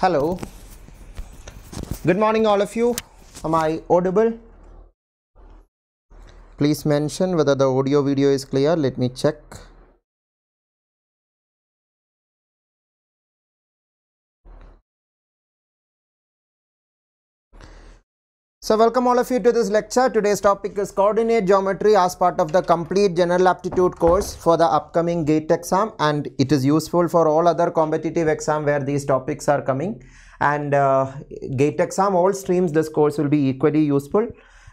Hello. Good morning, all of you. Am I audible? Please mention whether the audio video is clear. Let me check. So welcome all of you to this lecture. Today's topic is coordinate geometry as part of the complete general aptitude course for the upcoming GATE exam and it is useful for all other competitive exam where these topics are coming and uh, GATE exam all streams this course will be equally useful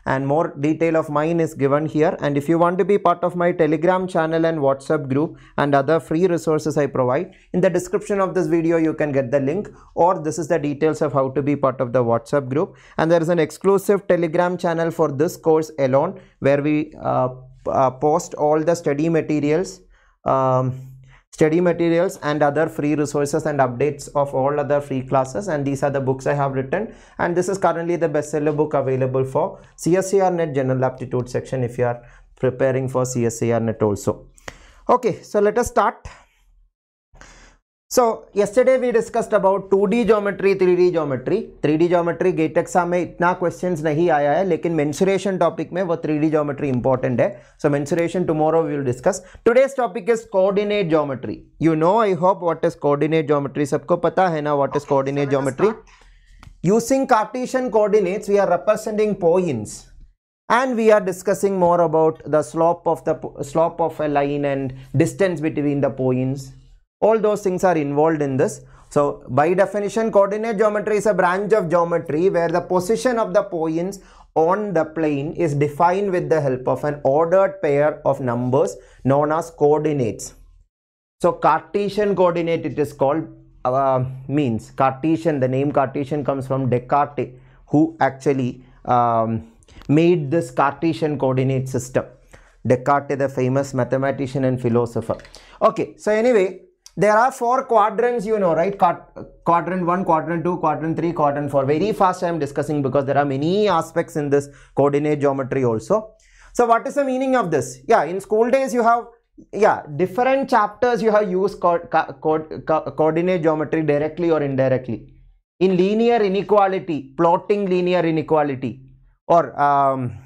and more detail of mine is given here. And if you want to be part of my telegram channel and whatsapp group and other free resources i provide in the description of this video you can get the link. Or this is the details of how to be part of the whatsapp group. And there is an exclusive telegram channel for this course alone where we uh, uh, post all the study materials um, study materials and other free resources and updates of all other free classes and these are the books I have written and this is currently the bestseller book available for CSIR net general aptitude section if you are preparing for CSIR net also. Okay, so let us start. So yesterday we discussed about 2D geometry, 3D geometry. 3D geometry GATE exam में इतना questions नहीं आया है लेकिन mensuration topic में वो 3D geometry important है. So mensuration tomorrow we will discuss. Today's topic is coordinate geometry. You know I hope what is coordinate geometry. सबको पता है ना what is coordinate geometry? Using Cartesian coordinates we are representing points and we are discussing more about the slope of the slope of a line and distance between the points all those things are involved in this. So by definition coordinate geometry is a branch of geometry where the position of the points on the plane is defined with the help of an ordered pair of numbers known as coordinates. So cartesian coordinate it is called uh, means cartesian the name cartesian comes from descartes who actually um, made this cartesian coordinate system. Descartes the famous mathematician and philosopher. Okay so anyway there are four quadrants you know right? Quadrant 1 quadrant 2 quadrant 3 quadrant 4 very fast i am discussing because there are many aspects in this coordinate geometry also. So what is the meaning of this? Yeah in school days you have yeah different chapters you have used co co co coordinate geometry directly or indirectly. In linear inequality plotting linear inequality or um,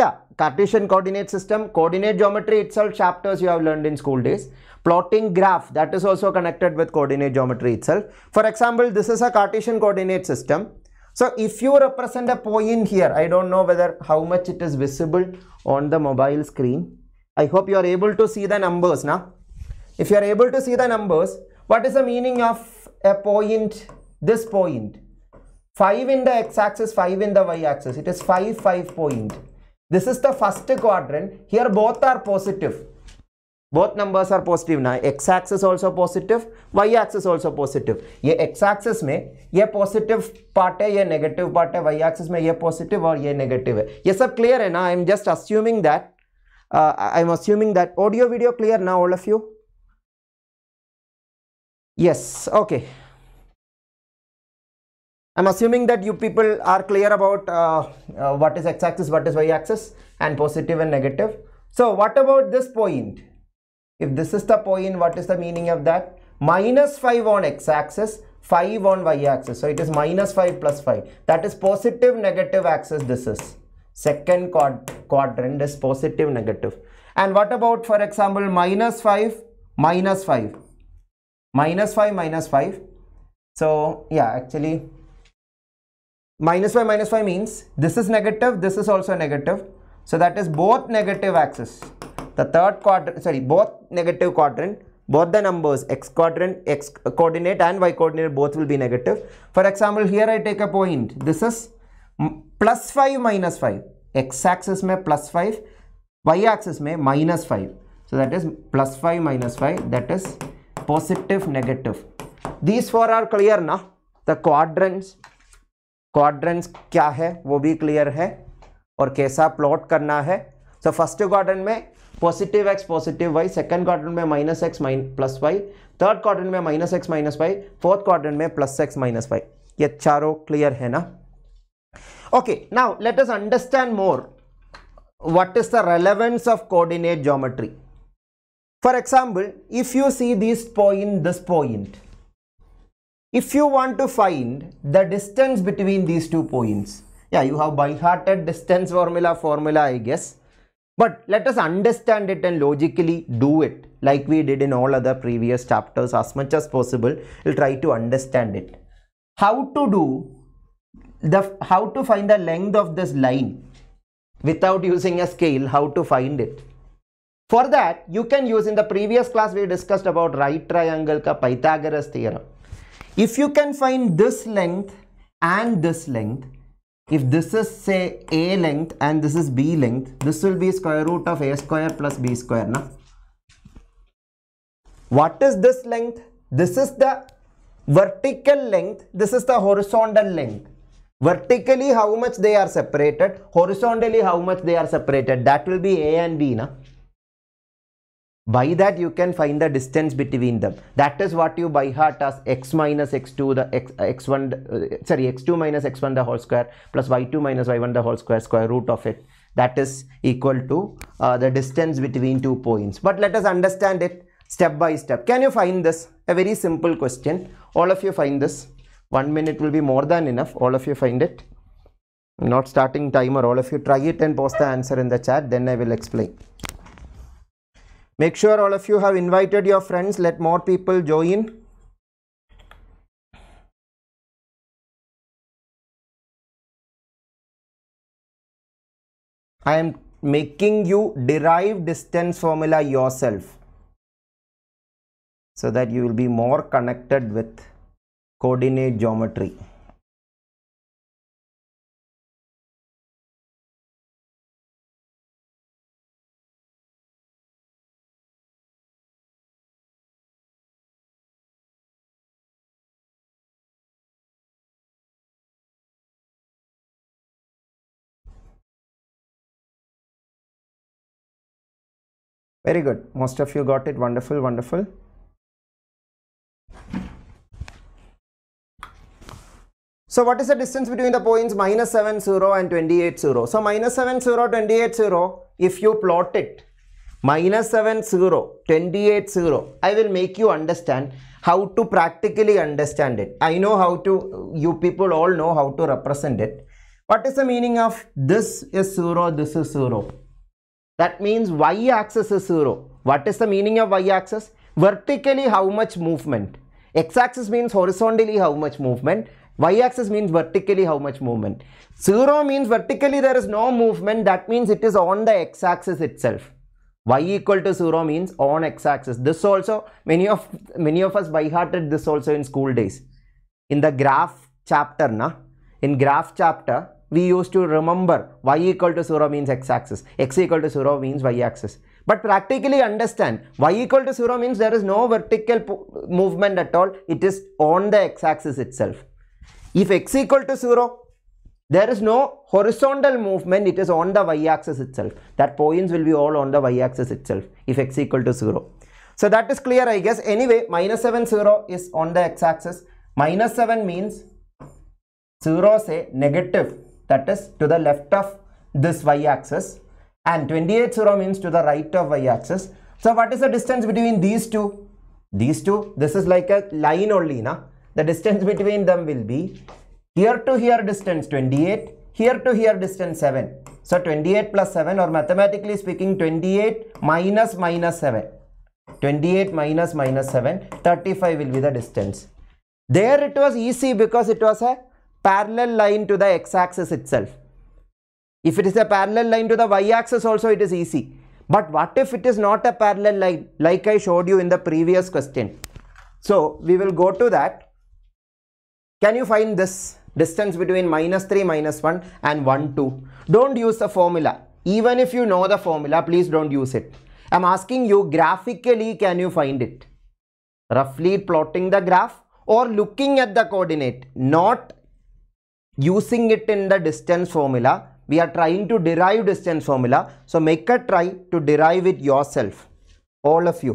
yeah cartesian coordinate system coordinate geometry itself chapters you have learned in school days. Plotting graph that is also connected with coordinate geometry itself. For example this is a cartesian coordinate system. So if you represent a point here i don't know whether how much it is visible on the mobile screen. I hope you are able to see the numbers now. If you are able to see the numbers what is the meaning of a point this point? 5 in the x-axis 5 in the y-axis. It is 5 5 point this is the first quadrant here both are positive both numbers are positive now x axis also positive y axis also positive ये x axis में ये positive part है ये negative part है y axis में ये positive और ये negative है ये सब clear है ना I am just assuming that uh, I am assuming that audio video clear now all of you yes okay I'm assuming that you people are clear about uh, uh, what is x-axis, what is y-axis and positive and negative. So what about this point? If this is the point, what is the meaning of that? Minus 5 on x-axis, 5 on y-axis. So it is minus 5 plus 5. That is positive, negative axis this is. Second quad quadrant is positive, negative. And what about for example minus 5, minus 5. Minus 5, minus 5. So yeah, actually minus 5 minus 5 means this is negative this is also negative. So that is both negative axis. The third quadrant sorry both negative quadrant both the numbers x quadrant x coordinate and y coordinate both will be negative. For example here i take a point. This is plus 5 minus 5 x axis mein plus 5 y axis mein minus 5 so that is plus 5 minus 5 that is positive negative. These four are clear now the quadrants quadrants क्या है? वो भी clear है। और कैसा plot करना है? So first quadrant में positive x positive y second quadrant में minus x plus y third quadrant में minus x minus y fourth quadrant में प्लस एक्स माइनस वाई ये चारों क्लियर है ना? Okay now let us understand more what is the relevance of coordinate geometry? For example, if you see this point this point if you want to find the distance between these two points, yeah, you have by hearted distance formula, formula, I guess. But let us understand it and logically do it like we did in all other previous chapters as much as possible. We'll try to understand it. How to do the how to find the length of this line without using a scale, how to find it. For that, you can use in the previous class we discussed about right triangle ka Pythagoras theorem. If you can find this length and this length, if this is say a length and this is b length, this will be square root of a square plus b square. Na? What is this length? This is the vertical length, this is the horizontal length. Vertically how much they are separated, horizontally how much they are separated. That will be a and b. Na? By that you can find the distance between them. That is what you by heart as x minus x2 the x, x1 uh, sorry x2 minus x1 the whole square plus y2 minus y1 the whole square square root of it. That is equal to uh, the distance between two points. But let us understand it step by step. Can you find this? A very simple question. All of you find this. One minute will be more than enough. All of you find it. I'm not starting timer. All of you try it and post the answer in the chat. Then i will explain Make sure all of you have invited your friends. Let more people join. I am making you derive distance formula yourself so that you will be more connected with coordinate geometry. Very good. Most of you got it. Wonderful, wonderful. So what is the distance between the points minus 7, 0 and 28, 0? So minus 7, 0, 28, 0, if you plot it, minus 7, 0, 28, 0, I will make you understand how to practically understand it. I know how to, you people all know how to represent it. What is the meaning of this is 0, this is 0? That means y-axis is 0. What is the meaning of y-axis? Vertically how much movement? X-axis means horizontally how much movement? Y-axis means vertically how much movement? 0 means vertically there is no movement. That means it is on the x-axis itself. Y equal to 0 means on x-axis. This also, many of many of us by hearted this also in school days. In the graph chapter, na? in graph chapter, we used to remember y equal to 0 means x-axis, x equal to 0 means y-axis. But practically understand, y equal to 0 means there is no vertical movement at all, it is on the x-axis itself. If x equal to 0, there is no horizontal movement, it is on the y-axis itself. That points will be all on the y-axis itself, if x equal to 0. So that is clear I guess. Anyway, minus 7, 0 is on the x-axis. Minus 7 means 0 say negative that is to the left of this y-axis and 28 0 means to the right of y-axis. So what is the distance between these two? These two, this is like a line only, na? The distance between them will be here to here distance 28, here to here distance 7. So 28 plus 7 or mathematically speaking 28 minus minus 7. 28 minus minus 7, 35 will be the distance. There it was easy because it was a parallel line to the x-axis itself. If it is a parallel line to the y-axis also it is easy. But what if it is not a parallel line like I showed you in the previous question. So we will go to that. Can you find this distance between minus 3 minus 1 and 1 2? Don't use the formula. Even if you know the formula please don't use it. I am asking you graphically can you find it? Roughly plotting the graph or looking at the coordinate not using it in the distance formula we are trying to derive distance formula. So make a try to derive it yourself all of you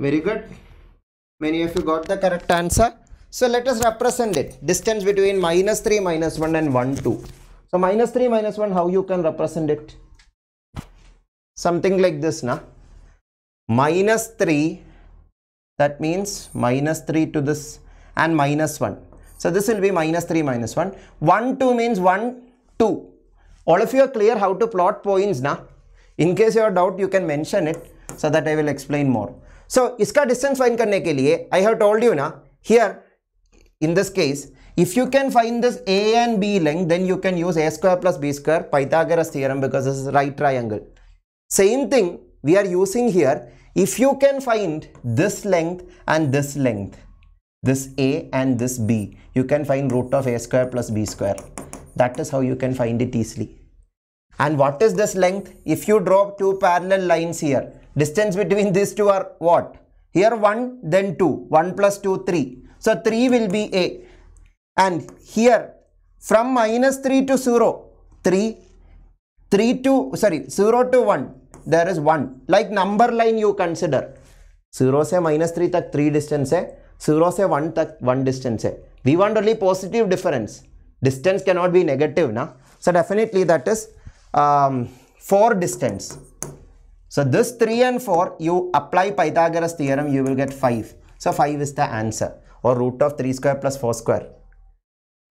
Very good. Many of you got the correct answer. So let us represent it. Distance between minus 3, minus 1 and 1, 2. So minus 3, minus 1, how you can represent it? Something like this, na? Minus 3, that means minus 3 to this and minus 1. So this will be minus 3, minus 1. 1, 2 means 1, 2. All of you are clear how to plot points, na? In case you have doubt, you can mention it so that I will explain more So, इसका distance find करने के लिए I have told you ना here in this case if you can find this A and B length then you can use A square plus B square Pythagoras theorem because this is right triangle. Same thing we are using here if you can find this length and this length this A and this B you can find root of A square plus B square. That is how you can find it easily. And what is this length? If you draw two parallel lines here, distance between these two are what? Here 1, then 2. 1 plus 2, 3. So 3 will be A. And here from minus 3 to 0, 3, 3 to, sorry, 0 to 1, there is 1. Like number line you consider. 0 से minus 3 तक 3 distance है 0 से 1 तक 1 distance है we want only positive difference distance cannot be negative na so definitely that is um, 4 distance so this 3 and 4 you apply Pythagoras theorem you will get 5 so 5 is the answer or root of 3 square plus 4 square.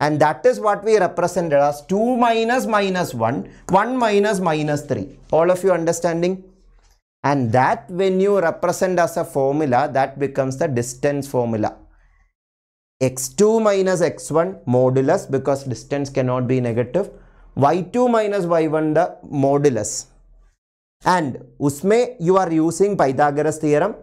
And that is what we represented as 2 minus minus 1 1 minus minus 3 all of you understanding? And that when you represent as a formula that becomes the distance formula. X2 minus x1 modulus because distance cannot be negative. Y2 minus y1 the modulus and usme you are using pythagoras theorem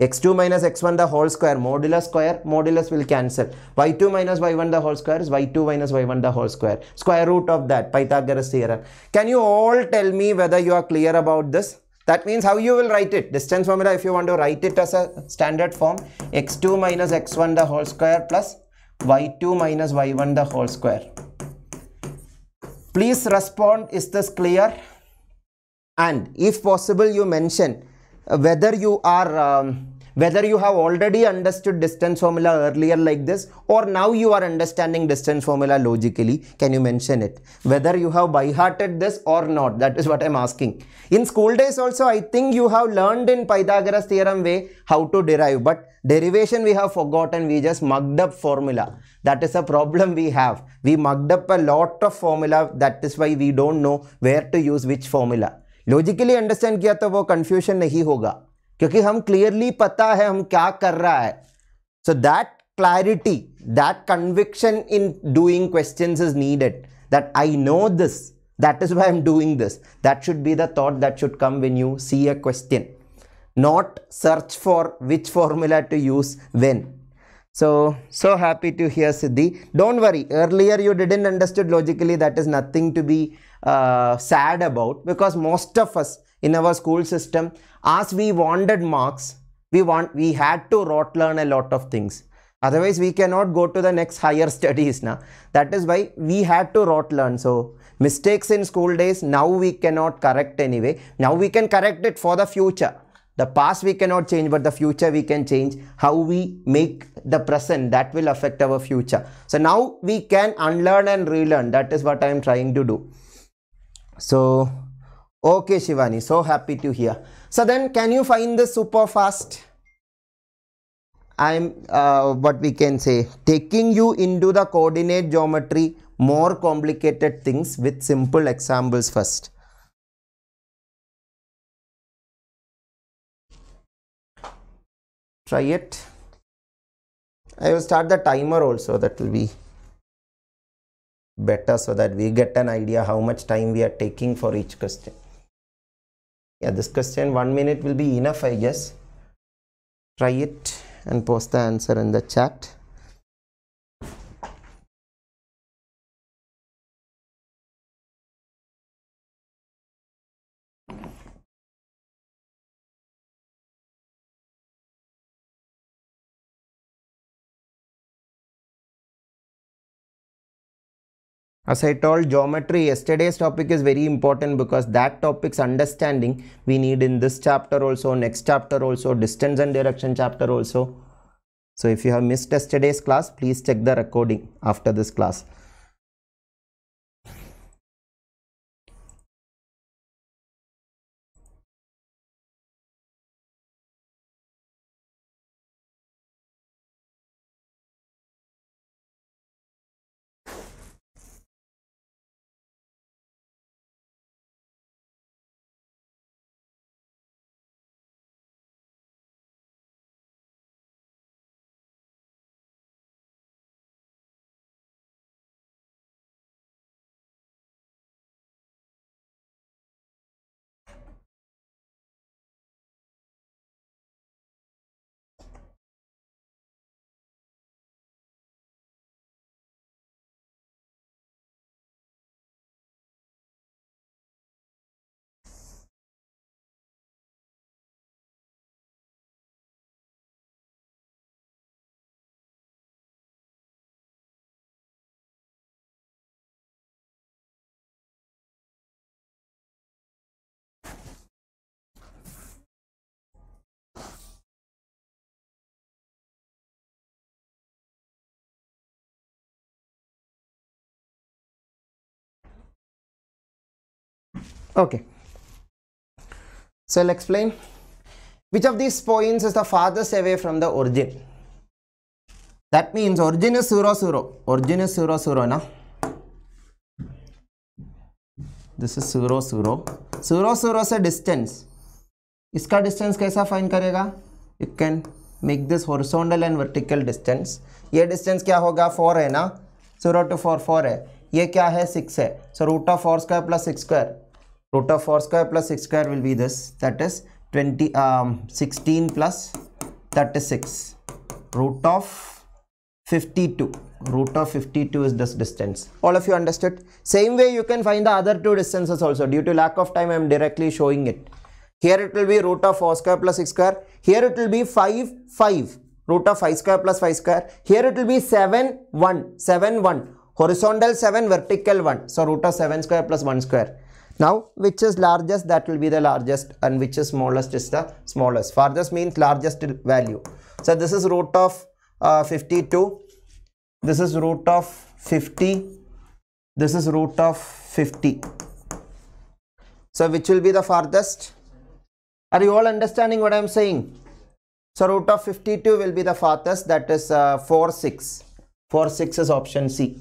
x2 minus x1 the whole square modulus square modulus will cancel y2 minus y1 the whole square is y2 minus y1 the whole square square root of that pythagoras theorem can you all tell me whether you are clear about this that means how you will write it. Distance formula, if you want to write it as a standard form, x2 minus x1 the whole square plus y2 minus y1 the whole square. Please respond, is this clear? And if possible, you mention whether you are um, whether you have already understood distance formula earlier like this or now you are understanding distance formula logically can you mention it? Whether you have by hearted this or not that is what i'm asking. In school days also i think you have learned in pythagoras theorem way how to derive but derivation we have forgotten we just mugged up formula. That is a problem we have. We mugged up a lot of formula that is why we don't know where to use which formula logically understand किया तो वो confusion नहीं होगा क्योंकि हम clearly पता है हम क्या कर रहा है। So that clarity that conviction in doing question is needed that I know this that is why am doing this that should be that that should come when you see a question not search for which formula to use when so so happy to hear siddhi. Don't worry earlier you didn't understood logically that is nothing to be uh, uh, sad about because most of us in our school system as we wanted marks we want we had to rote learn a lot of things. Otherwise we cannot go to the next higher studies now that is why we had to rote learn. So mistakes in school days now we cannot correct anyway. Now we can correct it for the future. The past we cannot change but the future we can change how we make the present that will affect our future. So now we can unlearn and relearn. That is what i am trying to do so okay shivani so happy to hear so then can you find the super fast? I'm uh, what we can say taking you into the coordinate geometry more complicated things with simple examples first. Try it. I will start the timer also that will be better so that we get an idea how much time we are taking for each question. Yeah this question one minute will be enough i guess. Try it and post the answer in the chat As I told geometry, yesterday's topic is very important because that topic's understanding we need in this chapter also, next chapter also, distance and direction chapter also. So if you have missed yesterday's class, please check the recording after this class. Okay. So I'll explain. Which of these points is the farthest away from the origin? That means origin is 0, 0. Origin is 0, 0, na? This is 0, 0. 0, 0 is a distance. इसका distance कैसा find करेगा you can make this horizontal and vertical distance ये distance क्या होगा four है ना zero two four four है ये क्या है सिक्स है so root of four square plus six square root of 4 square plus 6 square will be this. That is 20 um, 16 plus 36 root of 52 root of 52 is this distance. All of you understood? Same way you can find the other two distances also. Due to lack of time i am directly showing it. Here it will be root of 4 square plus 6 square. Here it will be 5 5 root of 5 square plus 5 square. Here it will be 7 1 7 1 horizontal 7 vertical 1 so root of 7 square plus 1 square now which is largest that will be the largest and which is smallest is the smallest. Farthest means largest value. So this is root of uh, 52. This is root of 50. This is root of 50. So which will be the farthest? Are you all understanding what I am saying? So root of 52 will be the farthest that is uh, 4 6. 4 6 is option C.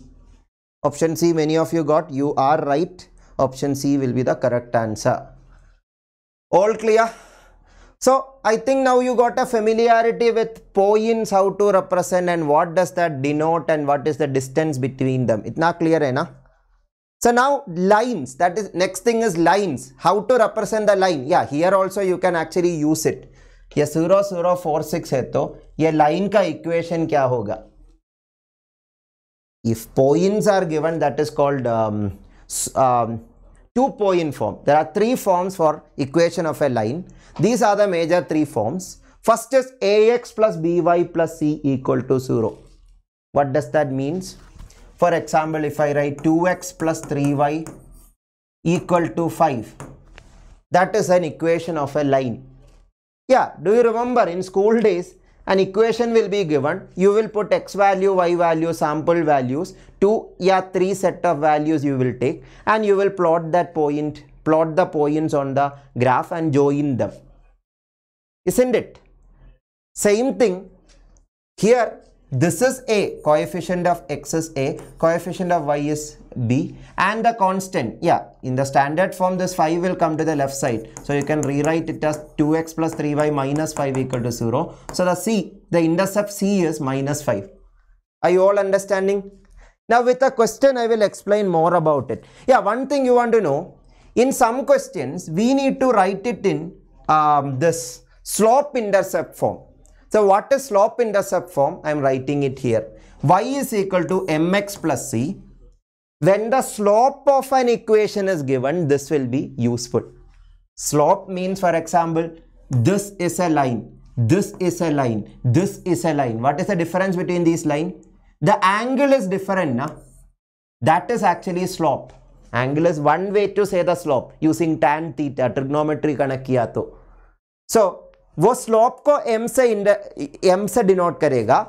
Option C many of you got you are right option C will be the correct answer. All clear? So I think now you got a familiarity with points, how to represent and what does that denote and what is the distance between them. It's not clear, hai na? So now lines, that is next thing is lines. How to represent the line? Yeah, here also you can actually use it. ये zero zero four six है तो ये line का equation क्या होगा if points are given that is called um, two point form. There are three forms for equation of a line. These are the major three forms. First is ax plus by plus c equal to 0. What does that means? For example, if I write 2x plus 3y equal to 5, that is an equation of a line. Yeah, do you remember in school days, an equation will be given. You will put x value, y value, sample values. Two, yeah, three set of values you will take and you will plot that point, plot the points on the graph and join them. Isn't it? Same thing here this is a coefficient of x is a coefficient of y is b and the constant yeah in the standard form this 5 will come to the left side. So you can rewrite it as 2x plus 3y minus 5 equal to 0 so the c the intercept c is minus 5 are you all understanding? Now with a question i will explain more about it. Yeah one thing you want to know in some questions we need to write it in um, this slope intercept form so what is slope intercept form? I am writing it here. y is equal to mx plus c. When the slope of an equation is given, this will be useful. Slope means, for example, this is a line, this is a line, this is a line. What is the difference between these lines? The angle is different. Na? That is actually slope. Angle is one way to say the slope using tan theta, trigonometry kanak to. So, वो slope को m से m से denote करेगा।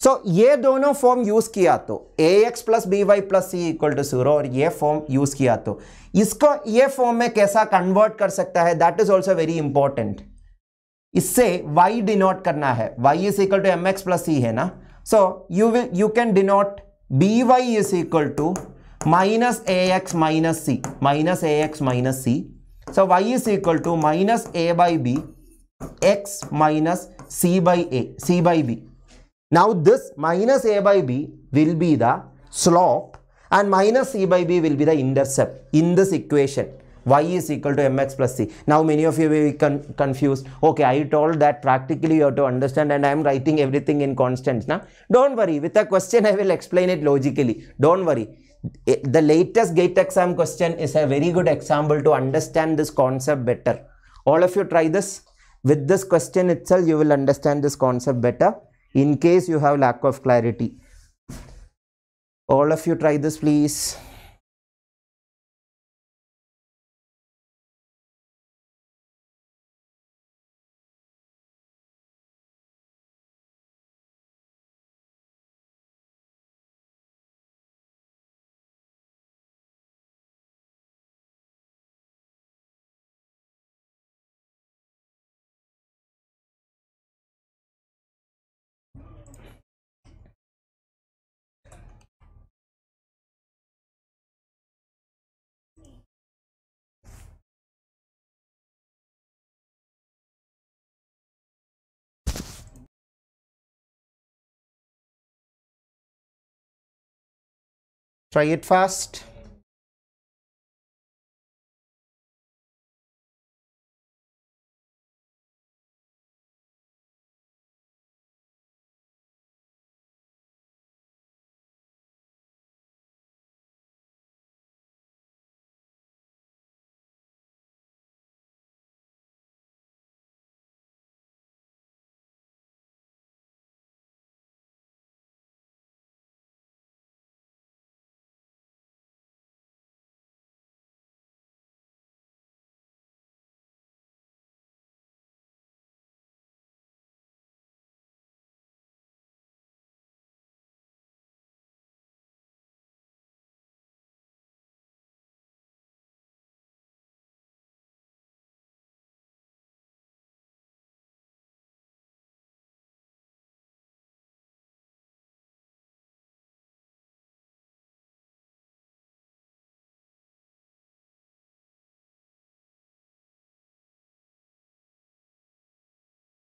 So so, ये दोनों form use किया तो a x plus b y plus c equal to zero और ये फॉर्म यूज़ किया तो इसको ये फॉर्म में कैसा कन्वर्ट कर सकता है that is also very important इससे y डिनोट करना है। Y is equal to m x plus c है ना? So you you can denote b y is equal to minus a x minus c minus a x minus c so y is equal to minus a x minus c by a, c by b. Now this minus a by b will be the slope and minus c by b will be the intercept in this equation y is equal to mx plus c. Now many of you will be con confused. Okay, I told that practically you have to understand and I am writing everything in constants. Now, don't worry. With a question, I will explain it logically. Don't worry. Eh, the latest gate exam question is a very good example to understand this concept better. All of you try this. With this question itself, you will understand this concept better in case you have lack of clarity. All of you try this please Try it fast.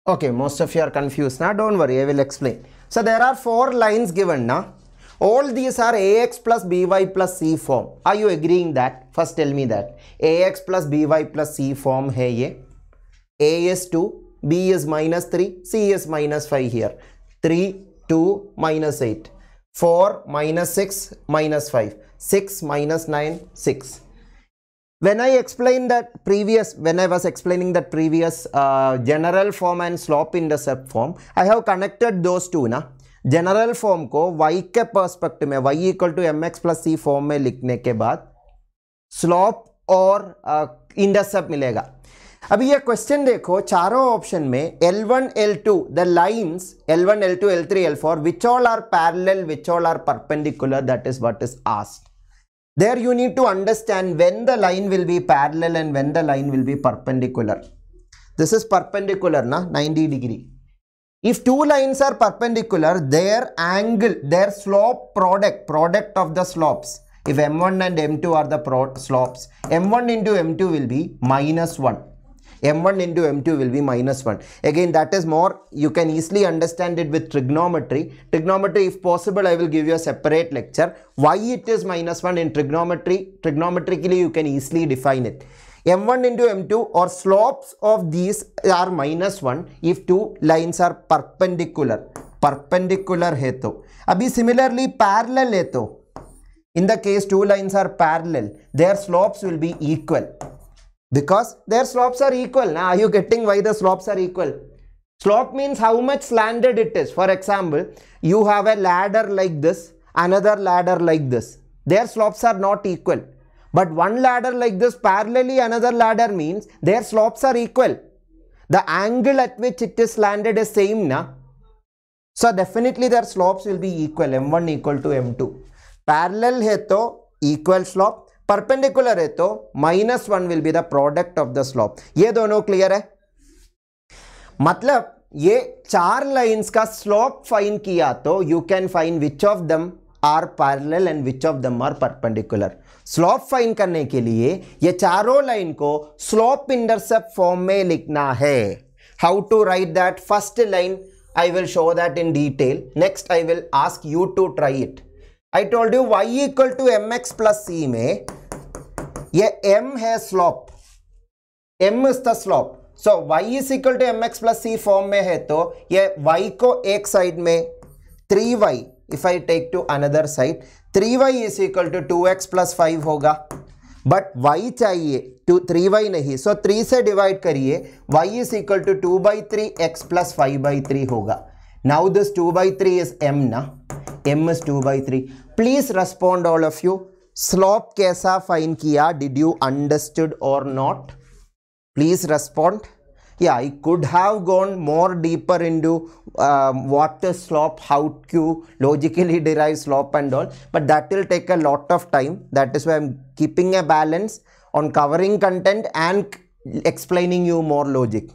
Okay, most of you are confused now. Don't worry, I will explain. So there are four lines given now. All these are ax plus by plus c form. Are you agreeing that? First tell me that. ax plus by plus c form hai ye. a is 2, b is minus 3, c is minus 5 here. 3, 2, minus 8. 4, minus 6, minus 5. 6, minus 9, 6 when I explained that previous, when I was explaining that previous uh, general form and slope intercept form, I have connected those two ना general form को y के perspective में y equal to M x plus C form में लिखने के बाद slope और intercept uh, मिलेगा अभी ये क्वेश्चन देखो चारों ऑप्शन में L1, L2 the lines L1, L2, L3, L4 which all are parallel which all are perpendicular that is what is asked there you need to understand when the line will be parallel and when the line will be perpendicular. This is perpendicular, na 90 degree. If two lines are perpendicular, their angle, their slope product, product of the slopes, if m1 and m2 are the slopes, m1 into m2 will be minus 1 m1 into m2 will be minus 1 again that is more you can easily understand it with trigonometry. Trigonometry if possible i will give you a separate lecture. Why it is minus 1 in trigonometry? Trigonometrically you can easily define it. M1 into m2 or slopes of these are minus 1 if two lines are perpendicular. Perpendicular hai to abhi similarly parallel hai to in the case two lines are parallel their slopes will be equal because their slopes are equal. Now, are you getting why the slopes are equal? Slope means how much slanted it is. For example, you have a ladder like this another ladder like this. Their slopes are not equal. But one ladder like this parallelly another ladder means their slopes are equal. The angle at which it is slanted is same na. So definitely their slopes will be equal m1 equal to m2. Parallel है तो equal slope, perpendicular है तो minus one will be the product of the slope ये दोनों clear है? मतलब ये चार लाइंस का स्लोप फाइन किया तो you can find which of them are parallel and which of them are perpendicular slope find करने के लिए ये चारों लाइन को स्लोप इंटरसेप्ट फॉर्म में लिखना है। How to write that first line I will show that in detail. Next, I will ask you to try it. I told you y equal to mx plus c में ये m है slope m is the slope so y is equal to m x plus c form में है तो ये y को एक side में three y if I take to another side three y is equal to two x plus five होगा. But y चाहिए to three Y नहीं. सो so, थ्री से डिवाइड करिए y is equal to two by three x plus five by three होगा. Now this two by three is m ना? M is two by three please respond all of you slope कैसा find किया did you understood और not please respond या I could have gone more deeper in do what slope how cue logically derive slope and all but that will take a lot of time that is why am keeping a balance on covering content and explaining you more logic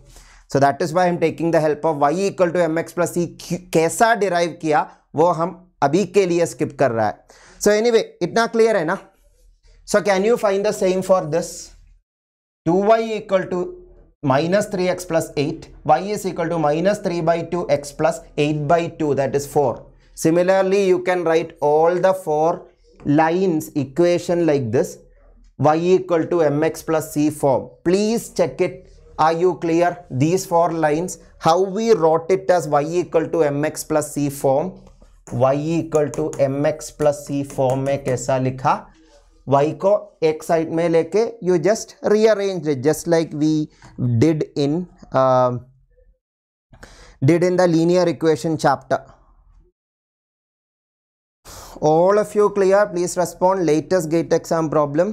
so that is why am taking the help of y equal to m x plus e कैसा derive किया वो हम अभी के लिए skip कर रहा है So anyway, it not clear enough. So can you find the same for this? 2y equal to minus 3x plus 8. y is equal to minus 3 by 2x plus 8 by 2 that is 4. Similarly, you can write all the four lines equation like this y equal to mx plus c form. Please check it. Are you clear? These four lines, how we wrote it as y equal to mx plus c form y equal to m x plus c form में कैसा लिखा? y को एक side में लेके you just rearrange just like we did in did in the linear equation chapter all of you clear please respond latest GATE exam problem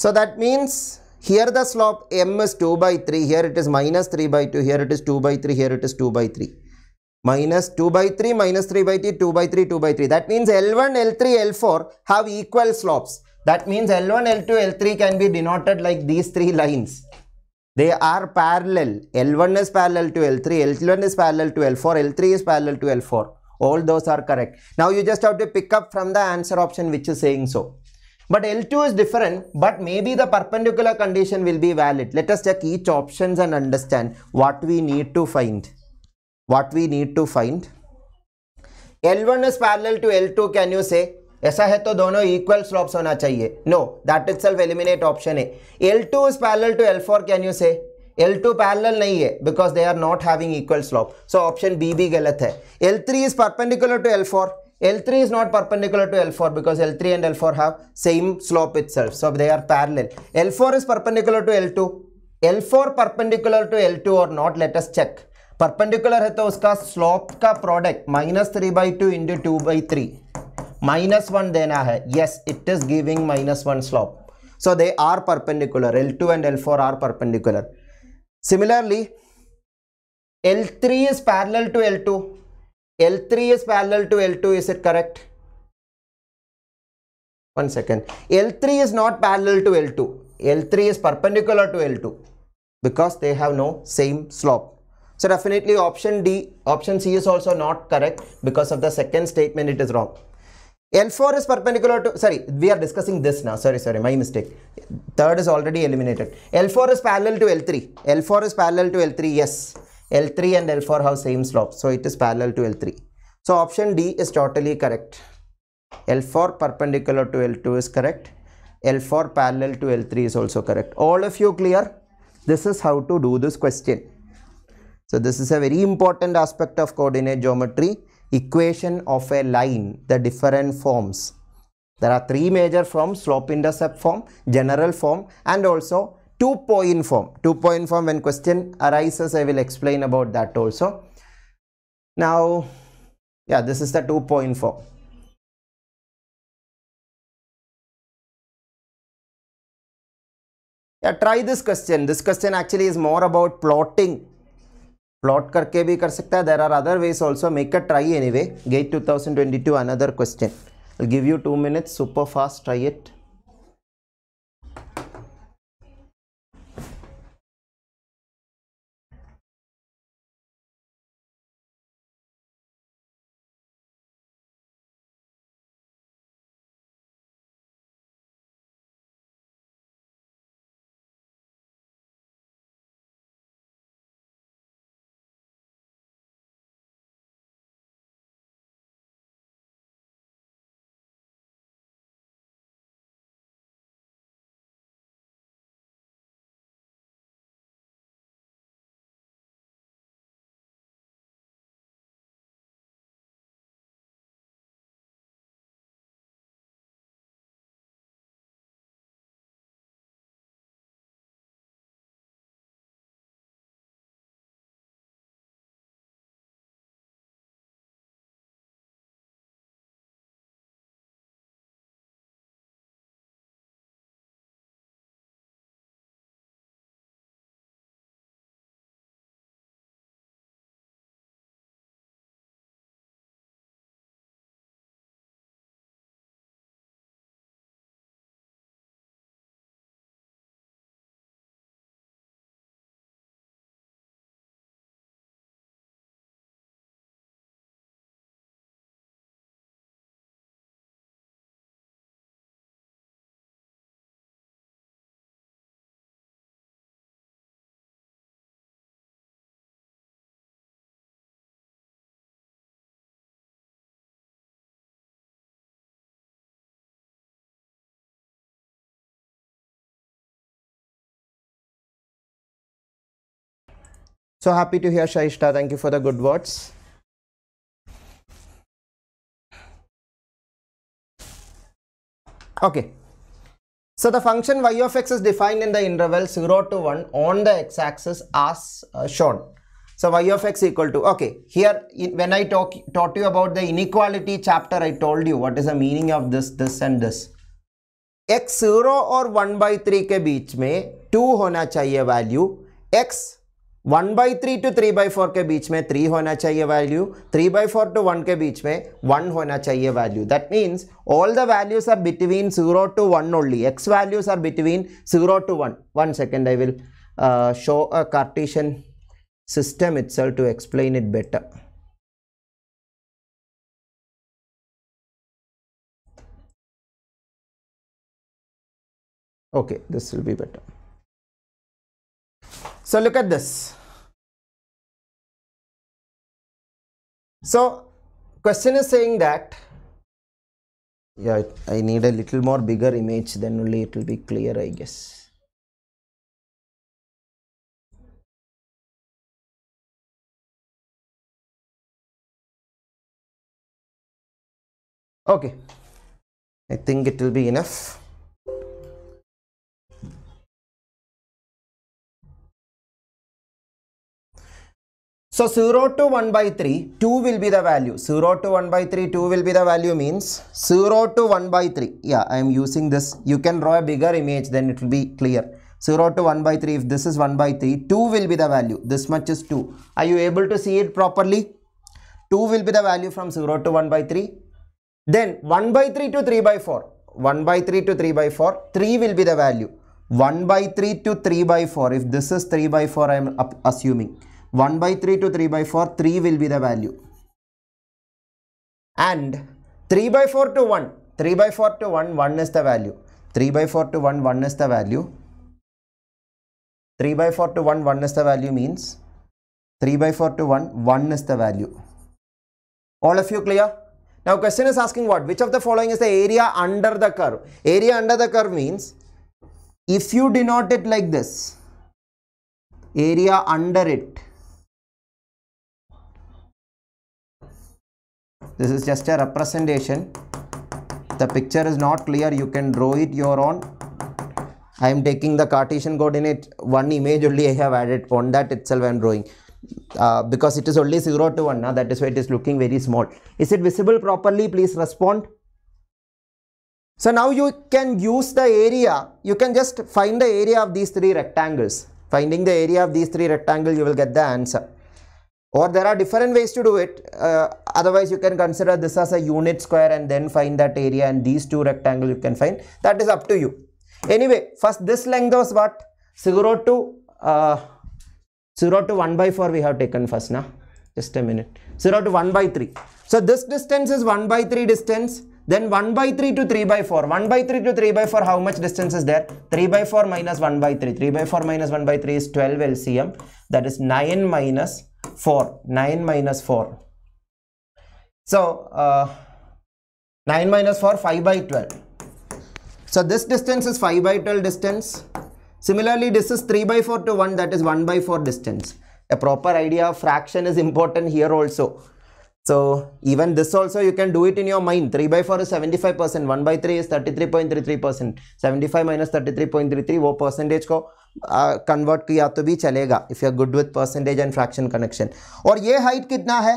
so that means here the slope m is 2 by 3, here it is minus 3 by 2, here it is 2 by 3, here it is 2 by 3. Minus 2 by 3, minus 3 by 3, 2 by 3, 2 by 3. That means L1, L3, L4 have equal slopes. That means L1, L2, L3 can be denoted like these three lines. They are parallel. L1 is parallel to L3, L1 is parallel to L4, L3 is parallel to L4. All those are correct. Now you just have to pick up from the answer option which is saying so. But L2 is different, but maybe the perpendicular condition will be valid. Let us check each options and understand what we need to find. What we need to find. L1 is parallel to L2, can you say? ऐसा है तो दोनों equal slopes होना चाहिए know that it self eliminate option है L two is parallel to L four can you से L two parallel नहीं है because they are not having equal slope so option B भी गलत है L three is perpendicular to L four L3 is not perpendicular to L4 because L3 and L4 have same slope itself. So they are parallel. L4 is perpendicular to L2. L4 perpendicular to L2 or not let us check. Perpendicular है तो उसका slope का product minus 3 by 2 into 2 by 3. Minus 1 देना है. Yes, it is giving minus 1 slope. So they are perpendicular. L2 and L4 are perpendicular. Similarly, L3 is parallel to L2. L3 is parallel to L2, is it correct? One second. L3 is not parallel to L2. L3 is perpendicular to L2 because they have no same slope. So definitely option D, option C is also not correct because of the second statement it is wrong. L4 is perpendicular to, sorry, we are discussing this now. Sorry, sorry, my mistake. Third is already eliminated. L4 is parallel to L3. L4 is parallel to L3, yes. L3 and L4 have same slope. So it is parallel to L3. So option D is totally correct. L4 perpendicular to L2 is correct. L4 parallel to L3 is also correct. All of you clear? This is how to do this question. So this is a very important aspect of coordinate geometry. Equation of a line, the different forms. There are three major forms, slope-intercept form, general form and also two-point form. Two-point form when question arises, I will explain about that also. Now, yeah, this is the two-point form. Yeah, try this question. This question actually is more about plotting. Plot karke bhi kar sakta. There are other ways also. Make a try anyway. Gate 2022, another question. I'll give you two minutes. Super fast. Try it. So happy to hear Shaishta. Thank you for the good words. Okay. So the function y of x is defined in the interval 0 to 1 on the x-axis as uh, shown. So y of x equal to, okay, here in, when I talk, taught you about the inequality chapter, I told you what is the meaning of this, this and this. x 0 और 1 by 3 के बीच में 2 होना चाहिए value x one by three to three by four के बीच में three होना चाहिए value three by four to one के बीच में वन होना चाहिए value that means all the values are between zero to one only x values are between zero to one one second I will show a Cartesian system itself to explain it better. Okay, this will be better. so look at this. So question is saying that yeah I need a little more bigger image then only it will be clear I guess. Okay, I think it will be enough. So 0 to 1 by 3, 2 will be the value. 0 to 1 by 3, 2 will be the value means 0 to 1 by 3. Yeah, I am using this. You can draw a bigger image then it will be clear. 0 to 1 by 3, if this is 1 by 3, 2 will be the value. This much is 2. Are you able to see it properly? 2 will be the value from 0 to 1 by 3. Then 1 by 3 to 3 by 4. 1 by 3 to 3 by 4, 3 will be the value. 1 by 3 to 3 by 4, if this is 3 by 4, I am assuming. 1 by 3 to 3 by 4 3 will be the value. And 3 by 4 to 1 3 by 4 to 1 1 is the value. 3 by 4 to 1 1 is the value. 3 by 4 to 1 1 is the value means 3 by 4 to 1 1 is the value. All of you clear? Now question is asking what? Which of the following is the area under the curve? Area under the curve means if you denote it like this area under it this is just a representation. The picture is not clear. You can draw it your own. I am taking the Cartesian coordinate. One image only I have added on that itself I am drawing. Uh, because it is only 0 to 1 now that is why it is looking very small. Is it visible properly? Please respond. So now you can use the area. You can just find the area of these three rectangles. Finding the area of these three rectangles you will get the answer or there are different ways to do it. Uh, otherwise you can consider this as a unit square and then find that area and these two rectangles you can find. That is up to you. Anyway first this length was what? 0 to uh, 0 to 1 by 4 we have taken first now just a minute. 0 to 1 by 3 so this distance is 1 by 3 distance then 1 by 3 to 3 by 4 1 by 3 to 3 by 4 how much distance is there? 3 by 4 minus 1 by 3 3 by 4 minus 1 by 3 is 12 LCM that is 9 minus 4 9 minus 4 so uh, 9 minus 4 5 by 12 so this distance is 5 by 12 distance. Similarly, this is 3 by 4 to 1 that is 1 by 4 distance. A proper idea of fraction is important here also. So even this also you can do it in your mind. 3 by 4 is 75%. 1 by 3 is 33.33%. 75 minus 33.33 वो percentage को convert uh, किया तो भी चलेगा if you good with percentage and fraction connection और ये height कितना है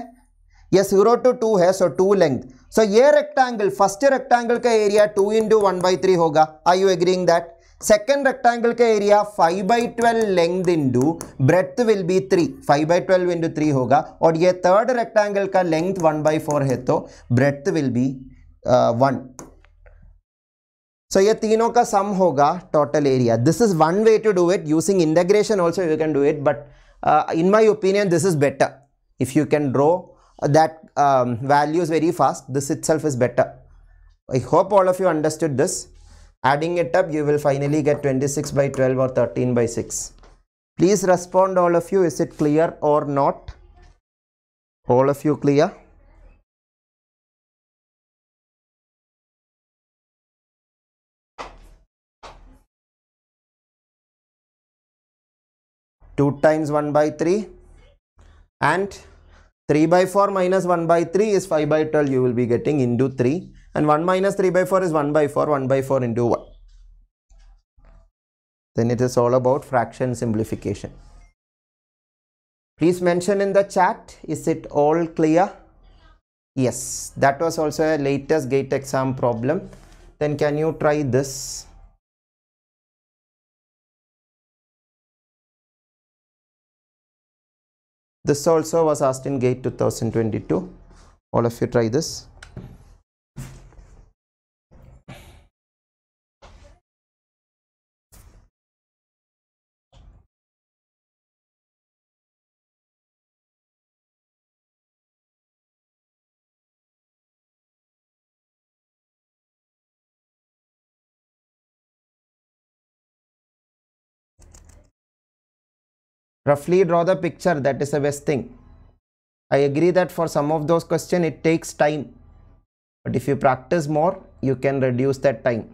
ये ज़ीरो टू टू है सो टू लेंथ सो ये रेक्टेंगल फ़र्स्ट रेक्टेंगल का area two into one by three होगा I you agreeing that second rectangle का area five by twelve length into breadth will be 3 5 by 12 into three होगा। और ये third rectangle का length one by four है तो breadth will be one so ये तीनों का सम होगा total area this is one way to do it using integration also you can do it but in my opinion this is better if you can draw that um, values very fast this itself is better. I hope all of you understood this. Adding it up you will finally get 26 by 12 or 13 by 6 please respond all of you is it clear or not? All of you clear? Two times 1 by 3 and 3 by 4 minus 1 by 3 is 5 by 12 you will be getting into 3 and 1 minus 3 by 4 is 1 by 4 1 by 4 into 1 then it is all about fraction simplification. Please mention in the chat is it all clear? Yes that was also a latest gate exam problem. Then can you try this? This also was asked in GATE 2022. All of you try this. Roughly draw the picture that is the best thing. I agree that for some of those questions it takes time. But if you practice more you can reduce that time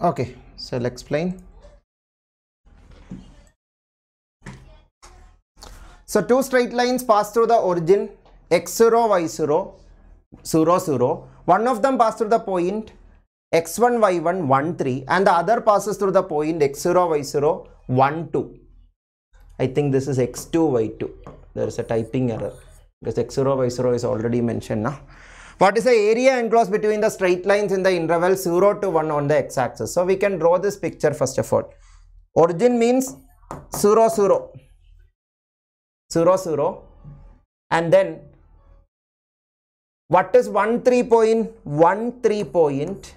Okay, so I'll explain. So two straight lines pass through the origin x0, y0, 0, 0. One of them pass through the point x1, y1, 1, 3 and the other passes through the point x0, y0, 1, 2. I think this is x2, y2. There is a typing error because x0, y0 is already mentioned now. What is the area enclosed between the straight lines in the interval 0 to 1 on the x-axis? So we can draw this picture first of all. Origin means 0, 0. 0 0 and then what is 1 3 point 1 3 point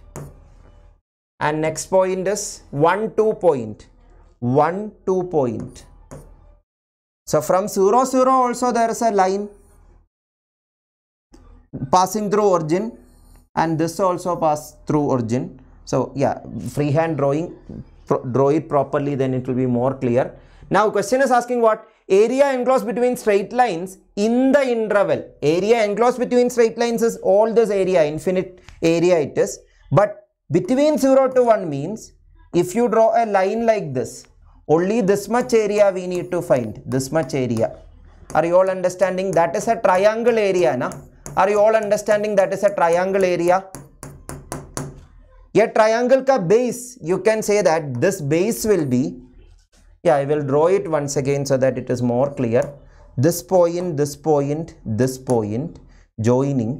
and next point is 1 2 point 1 2 point so from 0 0 also there is a line passing through origin and this also pass through origin. So yeah freehand drawing draw it properly then it will be more clear. Now question is asking what? Area enclosed between straight lines in the interval. Area enclosed between straight lines is all this area infinite area it is. But between 0 to 1 means if you draw a line like this only this much area we need to find this much area. Are you all understanding? That is a triangle area na are you all understanding that is a triangle area a triangle ka base you can say that this base will be yeah i will draw it once again so that it is more clear this point this point this point joining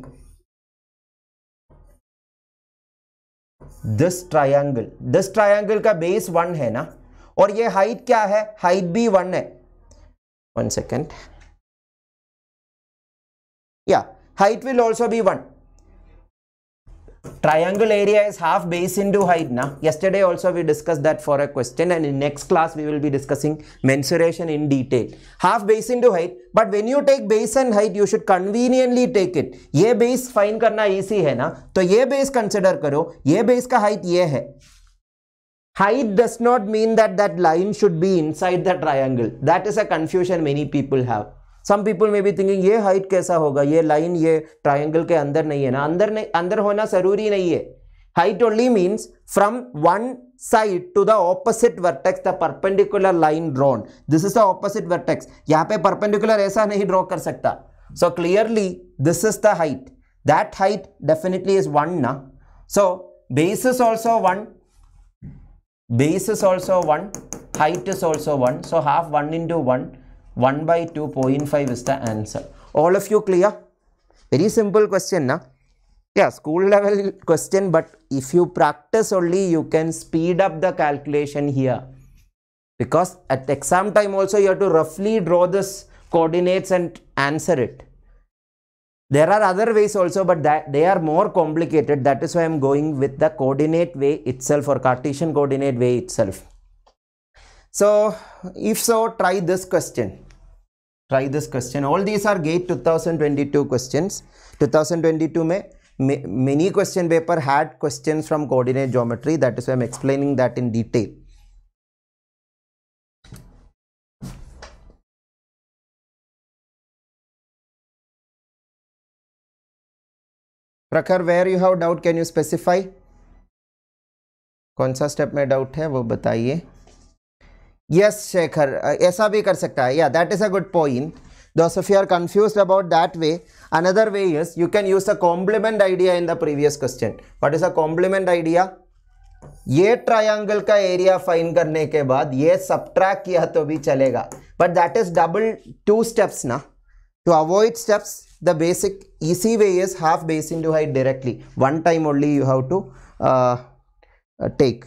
this triangle this triangle का base one है ना और ये height क्या है height भी one है one second yeah height will also be 1 triangle area is half base into height now yesterday also we discussed that for a question and in next class we will be discussing mensuration in detail. Half base into height but when you take base and height you should conveniently take it. Ye base find karna easy hai na? To ye base consider karo ye base ka height ye hai. Height does not mean that that line should be inside the triangle. That is a confusion many people have. Some people में भी thinking ये height कैसा होगा? ये line ये triangle के अंदर नहीं है ना। अंदर नहीं, अंदर होना ज़रूरी नहीं है। Height only means from one side to the opposite vertex the perpendicular line drawn this is the opposite vertex यहाँ पे परपेंडिकुलर ऐसा नहीं ड्रॉ कर सकता। So clearly this is the height that height definitely is one ना। So base is also one base is also one height is also one so half one into 1 by 2.5 is the answer. All of you clear? Very simple question, na? Yeah, school level question, but if you practice only, you can speed up the calculation here. Because at exam time also, you have to roughly draw this coordinates and answer it. There are other ways also, but that they are more complicated. That is why I am going with the coordinate way itself or Cartesian coordinate way itself. So, if so, try this question. Try this question. All these are GATE 2022 questions. 2022 may many question paper had questions from coordinate geometry. That is why I'm explaining that in detail. प्रखर where you have doubt can you specify कौन सा step में doubt है वो बताइए yes Shekhar ऐसा भी कर सकता है. Yeah that is a good point though if you are confuse about that way another way is you can use a complement idea in the previous question what is a complement idea ये triangle का area find करने के बाद ये सब किया तो भी चलेगा. But that is double two steps ना. To avoid steps the basic इसी way is half base into height directly one time only you have to take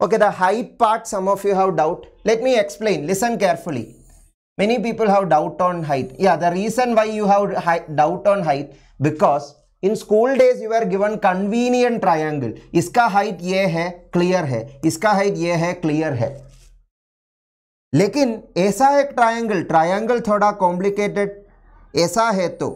okay the height part some of you have doubt Let me explain. Listen carefully. Many people have doubt on height. Yeah, the reason why you have doubt on height because in school days you were given convenient triangle. इसका height ये है clear है इसका height ये है clear है लेकिन ऐसा एक ट्रायंगल ट्रायंगल थोड़ा कॉम्प्लिकेटेड ऐसा है तो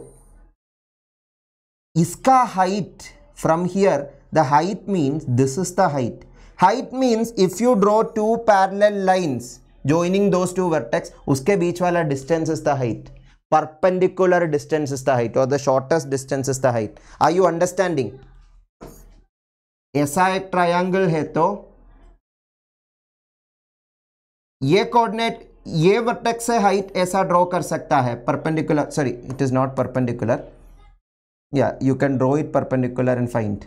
इसका height from here the height means this is the height height means if you draw two parallel lines joining those two vertex उसके बीच वाला distance is the height perpendicular distance is the height और the shortest distance is the height Are you understanding ऐसा एक triangle है तो ये coordinate ये वर्टेक्स से हाइट ऐसा ड्रॉ कर सकता है। Perpendicular sorry it is not perpendicular या you can draw it perpendicular and find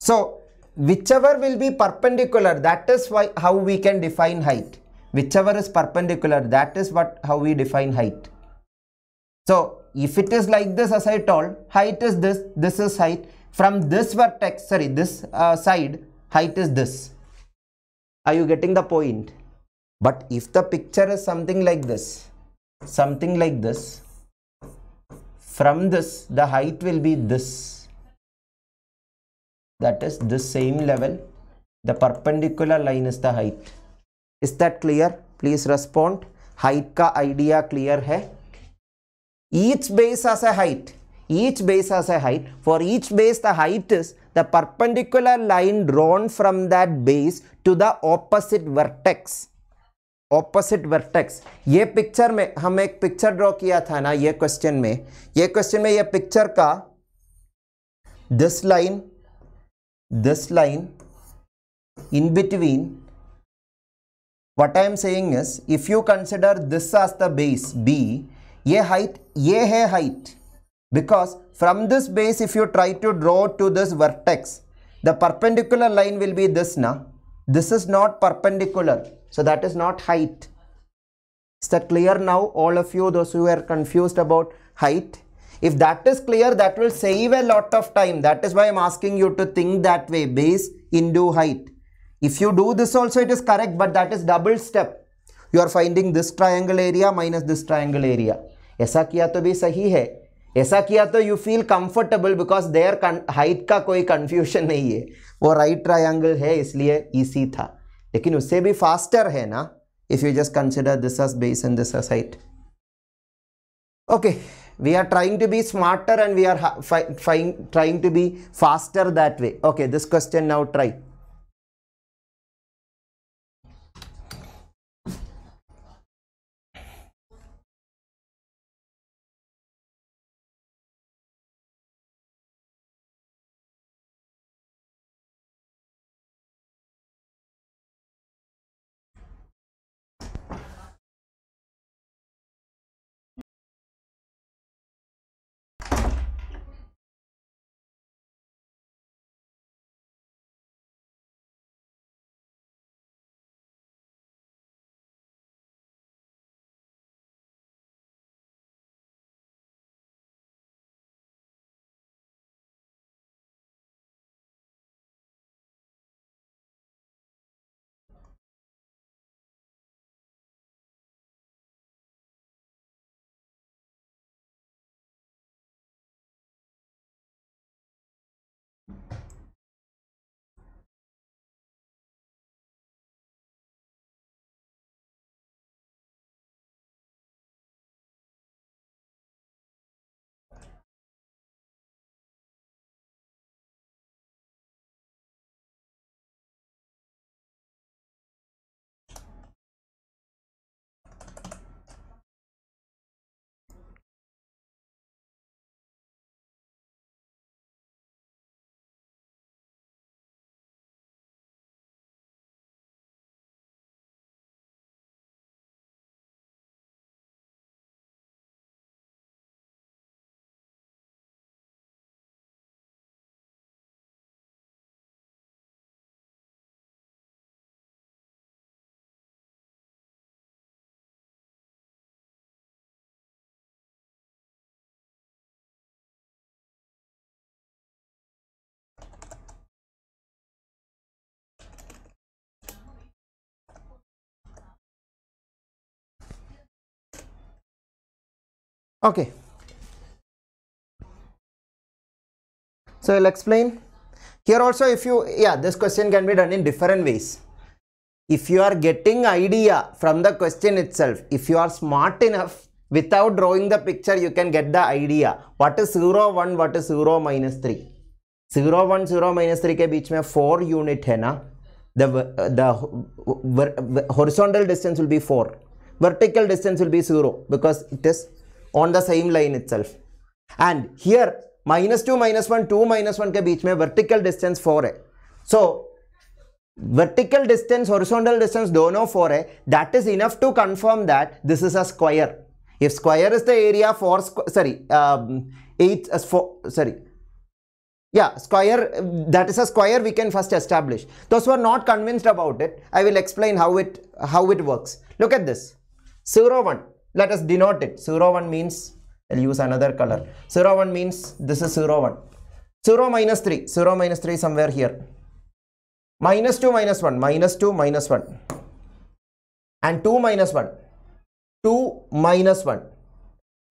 so whichever will be perpendicular that is why how we can define height. Whichever is perpendicular that is what how we define height. So if it is like this as i told height is this this is height. From this vertex sorry this uh, side height is this. Are you getting the point? But if the picture is something like this something like this from this the height will be this that is this same level the perpendicular line is the height is that clear please respond height ka idea clear hai each base has a height each base has a height for each base the height is the perpendicular line drawn from that base to the opposite vertex opposite vertex ये picture में हम एक picture draw किया था ना ये question में ये क्वेश्चन में ये पिक्चर का this line this line in between what I am saying is if you consider this as the base B a height a hai height because from this base if you try to draw to this vertex the perpendicular line will be this na? This is not perpendicular so that is not height. Is that clear now all of you those who are confused about height? if that is clear that will save a lot of time that is why i'm asking you to think that way base into height if you do this also it is correct but that is double step you are finding this triangle area minus this triangle area ऐसा किया तो भी सही है ऐसा किया तो you feel comfortable because their height का कोई कंफ्यूजन नहीं है वो राइट right ट्रायंगल है इसलिए इसी था लेकिन उससे भी फास्टर है ना if you just consider this S base and this S height okay we are trying to be smarter and we are trying to be faster that way. Okay this question now try okay so i'll explain here also if you yeah this question can be done in different ways if you are getting idea from the question itself if you are smart enough without drawing the picture you can get the idea what is 0 1 what is 0 minus 3 0 1 0 minus 3 के बीच में 4 unit है ना the the horizontal distance will be 4 vertical distance will be 0 because it is on the same line itself and here minus 2 minus 1 2 minus 1 के बीच में vertical distance 4 है so vertical distance horizontal distance dono for a that is enough to confirm that this is a square if square is the area for squ- sorry um, 8 as for sorry yeah square that is a square we can first establish those who are not convinced about it i will explain how it how it works look at this 0 1 let us denote it. 0 1 means i'll use another color. 0 1 means this is 0 1 0 minus 3 0 minus 3 somewhere here. Minus 2 minus 1 minus 2 minus 1 and 2 minus 1 2 minus 1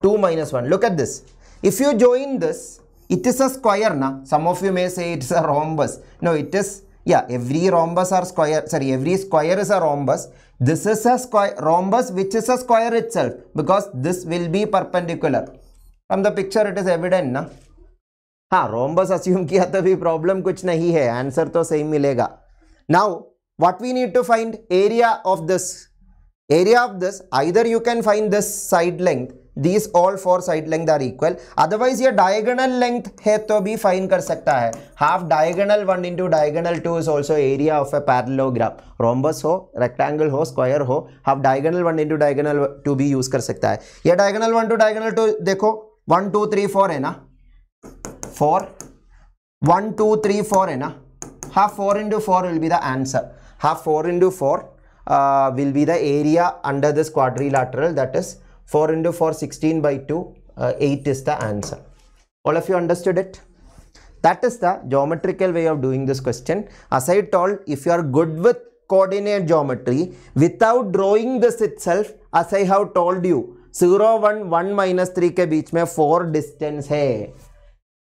2 minus 1 look at this. If you join this it is a square na? Some of you may say it's a rhombus. No it is yeah every rhombus are square sorry every square is a rhombus this is a square rhombus which is a square itself because this will be perpendicular from the picture it is evident na हाँ rhombus assume किया तो भी problem कुछ नहीं है answer तो सही मिलेगा now what we need to find area of this area of this either you can find this side length these all four side length are equal otherwise ये डायगोनल लेंथ है तो भी फाइन कर सकता है। Half diagonal one into diagonal two is also area of a parallelogram rhombus हो rectangle हो square हो half diagonal one into diagonal two भी यूज़ कर सकता है। ये diagonal one two diagonal two देखो वन टू थ्री फोर है ना? Four one two three four है ना? Half four into four will be the answer half four into four will be the area under under this quadrilateral that is 4 into 4 16 by 2 uh, 8 is the answer all of you understood it that is the geometrical way of doing this question as i told if you are good with coordinate geometry without drawing this itself as i have told you 0 1 1 minus 3 के बीच में 4 distance है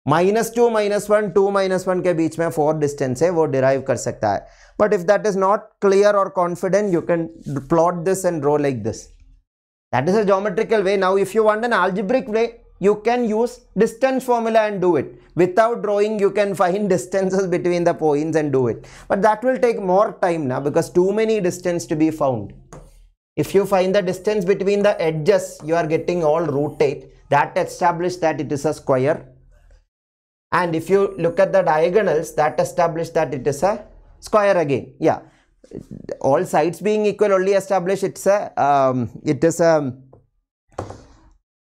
minus two minus one two minus one के बीच में four distance है वो derive कर सकता है but if that is not clear और confident you can plot this and draw like this that is a geometrical way. Now, if you want an algebraic way, you can use distance formula and do it. Without drawing, you can find distances between the points and do it. But that will take more time now because too many distance to be found. If you find the distance between the edges, you are getting all root 8. That establishes that it is a square. And if you look at the diagonals, that establishes that it is a square again. Yeah. all sides being equal only establish it's a um, it is a,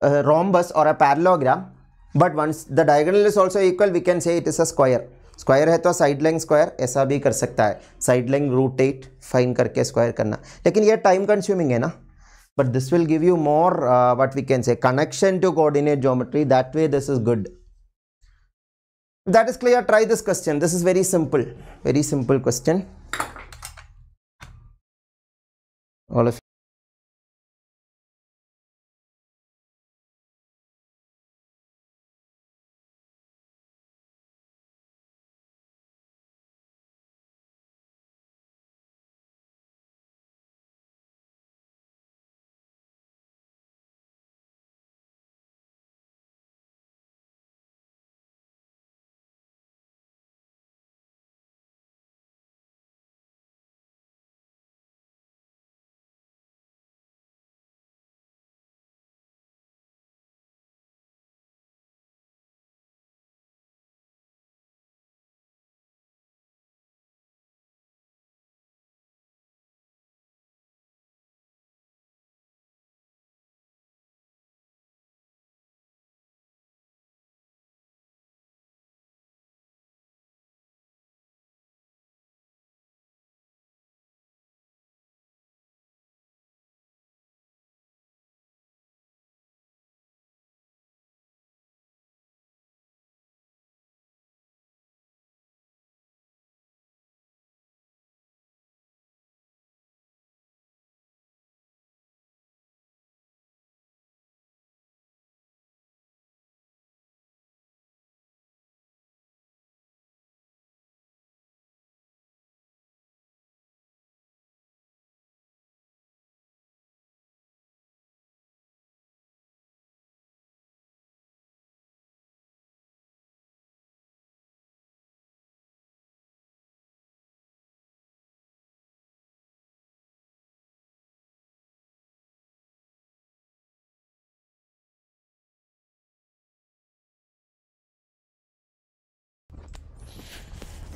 a rhombus or a parallelogram. But once the diagonal is also equal we can say it is a square. Square है तो side Laing square ऐसा भी कर सकता है। Side length root eight find करके square करना। लेकिन ये टाइम कंज्यूमिंग है ना। But this will give you more what we can say connection to coordinate geometry that way this is good that is clear try this question this is very simple very simple question all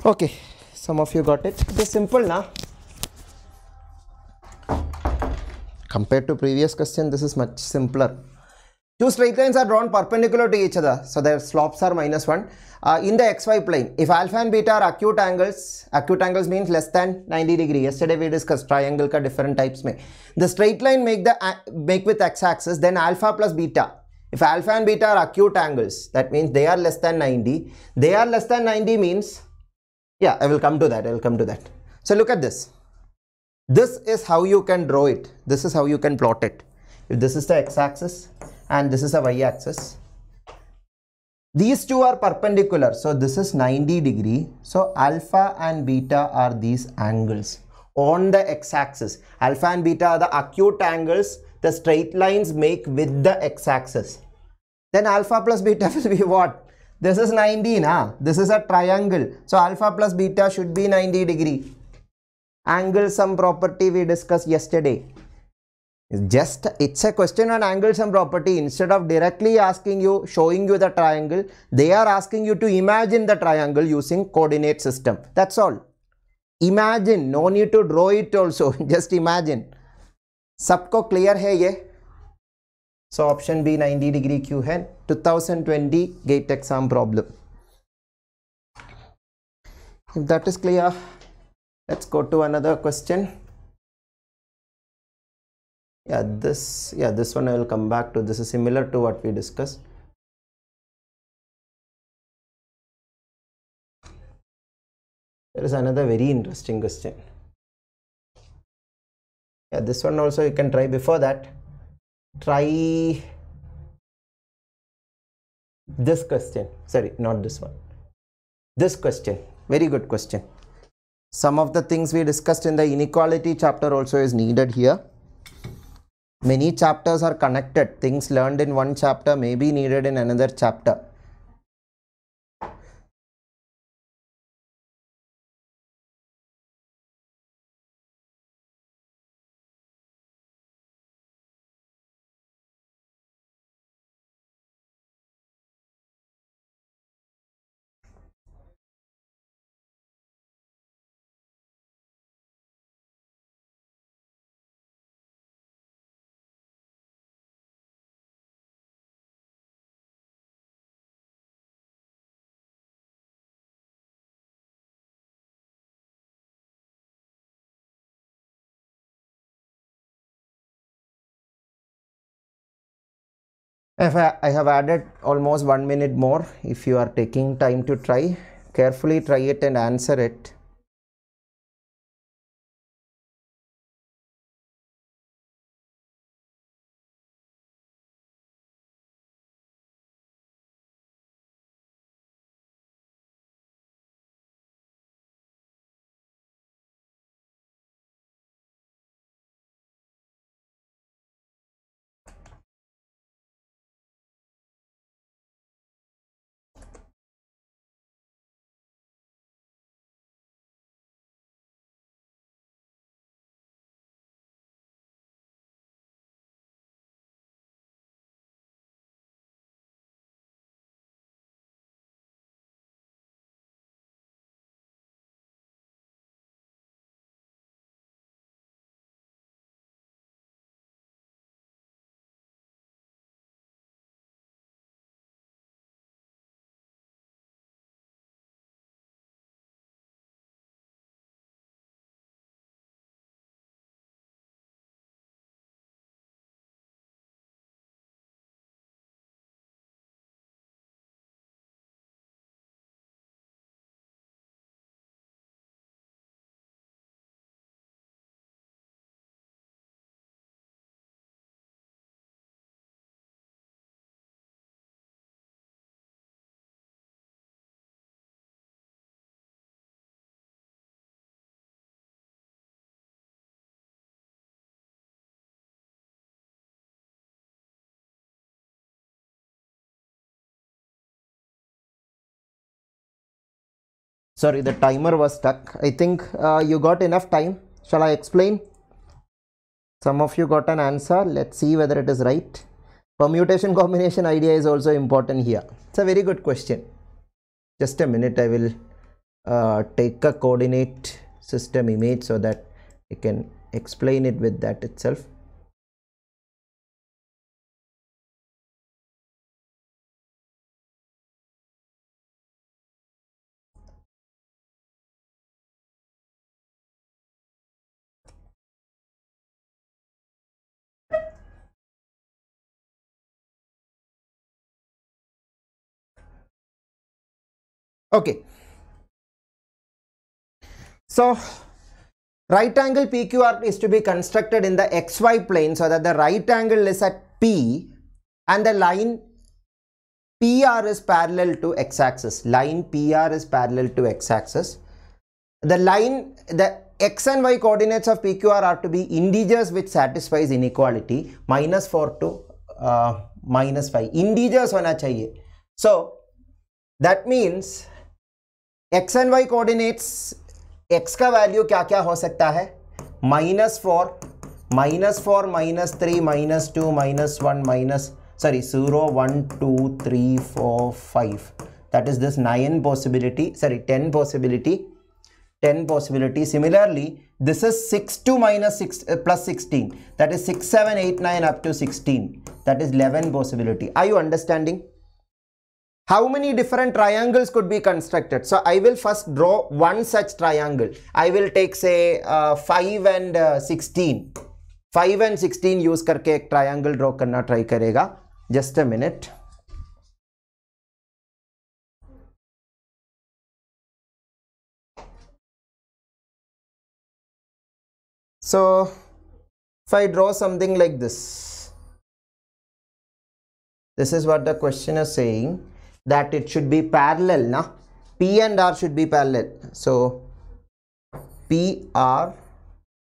okay some of you got it. It is simple now compared to previous question this is much simpler. Two straight lines are drawn perpendicular to each other so their slopes are minus 1 uh, in the xy plane if alpha and beta are acute angles acute angles means less than 90 degree. Yesterday we discussed triangle ka different types mein. The straight line make the uh, make with x axis then alpha plus beta. If alpha and beta are acute angles that means they are less than 90 they are less than 90 means yeah i will come to that i will come to that. So look at this. This is how you can draw it. This is how you can plot it. If this is the x-axis and this is the y-axis these two are perpendicular. So this is 90 degree. So alpha and beta are these angles on the x-axis. Alpha and beta are the acute angles the straight lines make with the x-axis. Then alpha plus beta will be what this is 90 na this is a triangle so alpha plus beta should be 90 degree angle sum property we discussed yesterday just it's a question on angle sum property instead of directly asking you showing you the triangle they are asking you to imagine the triangle using coordinate system that's all imagine no need to draw it also just imagine सबको clear है ये so option B 90 degree Q hen 2020 gate exam problem. If that is clear, let's go to another question. Yeah, this yeah this one I will come back to. This is similar to what we discussed. There is another very interesting question. Yeah, this one also you can try before that try this question. Sorry not this one. This question. Very good question. Some of the things we discussed in the inequality chapter also is needed here. Many chapters are connected. Things learned in one chapter may be needed in another chapter I, I have added almost one minute more if you are taking time to try carefully try it and answer it sorry the timer was stuck. I think uh, you got enough time. Shall i explain? Some of you got an answer. Let's see whether it is right. Permutation combination idea is also important here. It's a very good question. Just a minute. I will uh, take a coordinate system image so that I can explain it with that itself. Okay. So right angle PQR is to be constructed in the XY plane so that the right angle is at P and the line PR is parallel to x axis. Line PR is parallel to x axis. The line, the x and y coordinates of PQR are to be integers which satisfies inequality minus 4 to uh, minus 5. Integers hona chahiye. So that means x and y coordinates x का value क्या क्या हो सकता है? Minus four minus four minus three minus two minus one minus sorry zero one two three four five that is this nine possibility sorry ten possibility ten possibility similarly this is six to minus six plus sixteen that is six seven eight nine up to sixteen that is eleven possibility I you understanding how many different triangles could be constructed so i will first draw one such triangle i will take say uh, 5 and uh, 16 5 and 16 use करके एक triangle draw करना try करेगा just a minute so if i draw something like this this is what the question is saying that it should be parallel now P and R should be parallel. So P R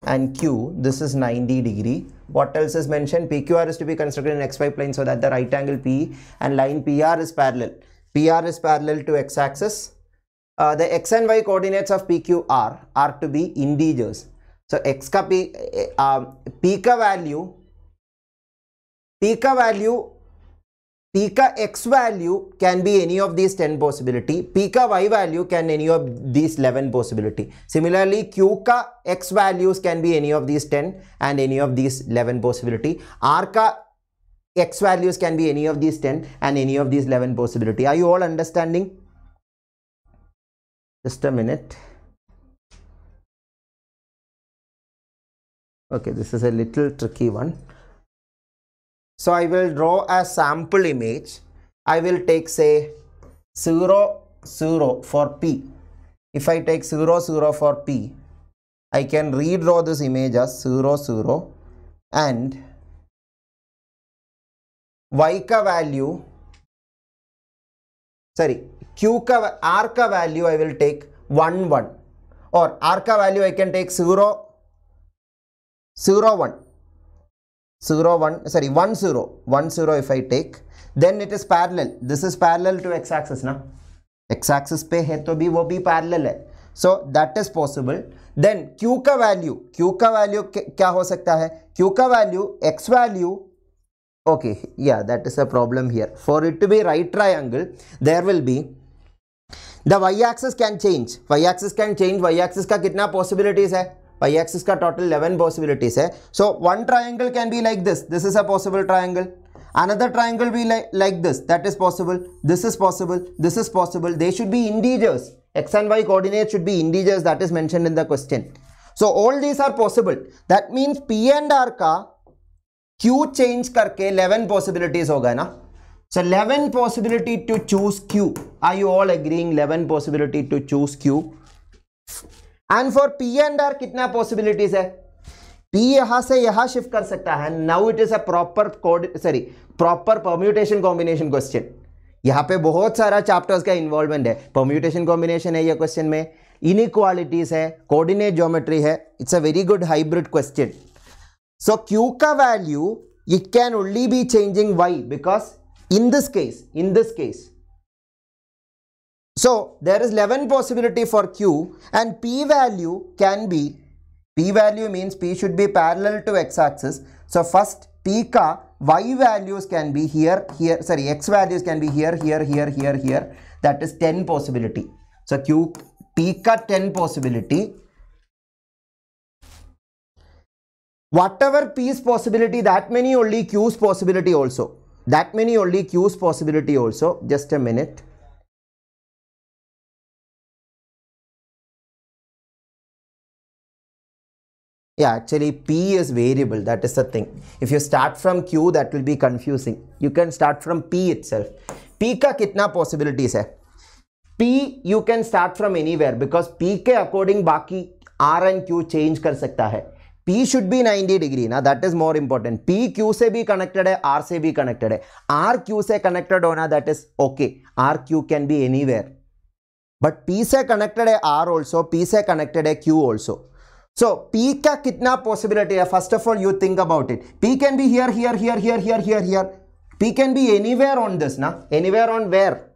and Q this is 90 degree. What else is mentioned? PQR is to be constructed in XY plane so that the right angle P and line PR is parallel. PR is parallel to X axis. Uh, the X and Y coordinates of PQR are to be integers. So X ka P, uh, P ka value P ka value P ka x value can be any of these 10 possibility. P ka y value can any of these 11 possibility. Similarly, Q ka x values can be any of these 10 and any of these 11 possibility. R ka x values can be any of these 10 and any of these 11 possibility. Are you all understanding? Just a minute. Okay, this is a little tricky one. So I will draw a sample image. I will take say 0, 0 for P. If I take 0, 0 for P, I can redraw this image as 0, 0 and Y ka value, sorry, Q ka, R ka value I will take 1, 1 or R ka value I can take 0, 0, 1 0 1 sorry 1 0 1 0 if I take then it is parallel this is parallel to x axis na x axis पे है तो भी वो भी parallel है so that is possible then q का value q का value क्या हो सकता है q का value x value okay yeah that is a problem here for it to be right triangle there will be the y axis can change y axis can change y axis का कितना possibilities है By axis total 11 possibilities है so one triangle can be like this. This is a possible triangle. Another triangle be like, like this. That is possible. This is possible. This is possible. They should be integers. X and y coordinates should be integers. That is mentioned in the question. So all these are possible. That means p and r ka q change karke 11 possibilities hoga na? So 11 possibility to choose q. Are you all agreeing 11 possibility to choose q? And for P and R कितना possibilities है? P यहाँ से यहाँ shift कर सकता है। Now it is a proper code sorry proper permutation combination question यहाँ पे बहुत सारा चैप्टर्स का इन्वॉल्वमेंट है। परम्यूटेशन कॉम्बिनेशन है ये क्वेश्चन में। इनइक्वालिटीज है। कोऑर्डिनेट ज्योमेट्री है। It's a very good hybrid question so Q का value it can only be changing y because in this case in this case So there is 11 possibility for Q and P value can be, P value means P should be parallel to X axis. So first P ka Y values can be here, here, sorry X values can be here, here, here, here, here. That is 10 possibility. So Q, p ka 10 possibility whatever p's possibility that many only q's possibility also that many only q's possibility also just a minute yeah actually p is variable that is the thing if you start from q that will be confusing you can start from p itself p ka kitna possibilities hai p you can start from anywhere because p के according बाकी r and q change कर सकता है p should be 90 degree ना that is more important p q से भी connected है r से भी connected है r q से connected होना that is okay r q can be anywhere but p से connected है r also p से connected है q also So P ka kitna possibility hai? First of all, you think about it. P can be here, here, here, here, here, here, here. P can be anywhere on this, na? Anywhere on where?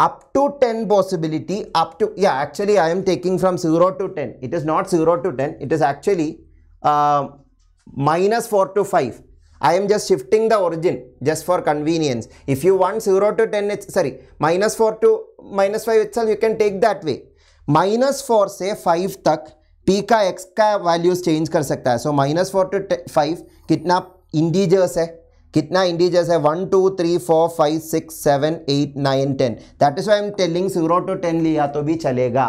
Up to 10 possibility, up to, yeah, actually I am taking from 0 to 10. It is not 0 to 10. It is actually uh, minus 4 to 5. I am just shifting the origin just for convenience. If you want 0 to 10, it's, sorry, minus 4 to minus 5 itself, you can take that way. Minus 4 say 5 tak p का x का values change कर सकता है. So minus four to five कितना integers है? कितना integers है? One two three four five six seven eight nine ten that is why am telling zero to ten लिया तो भी चलेगा.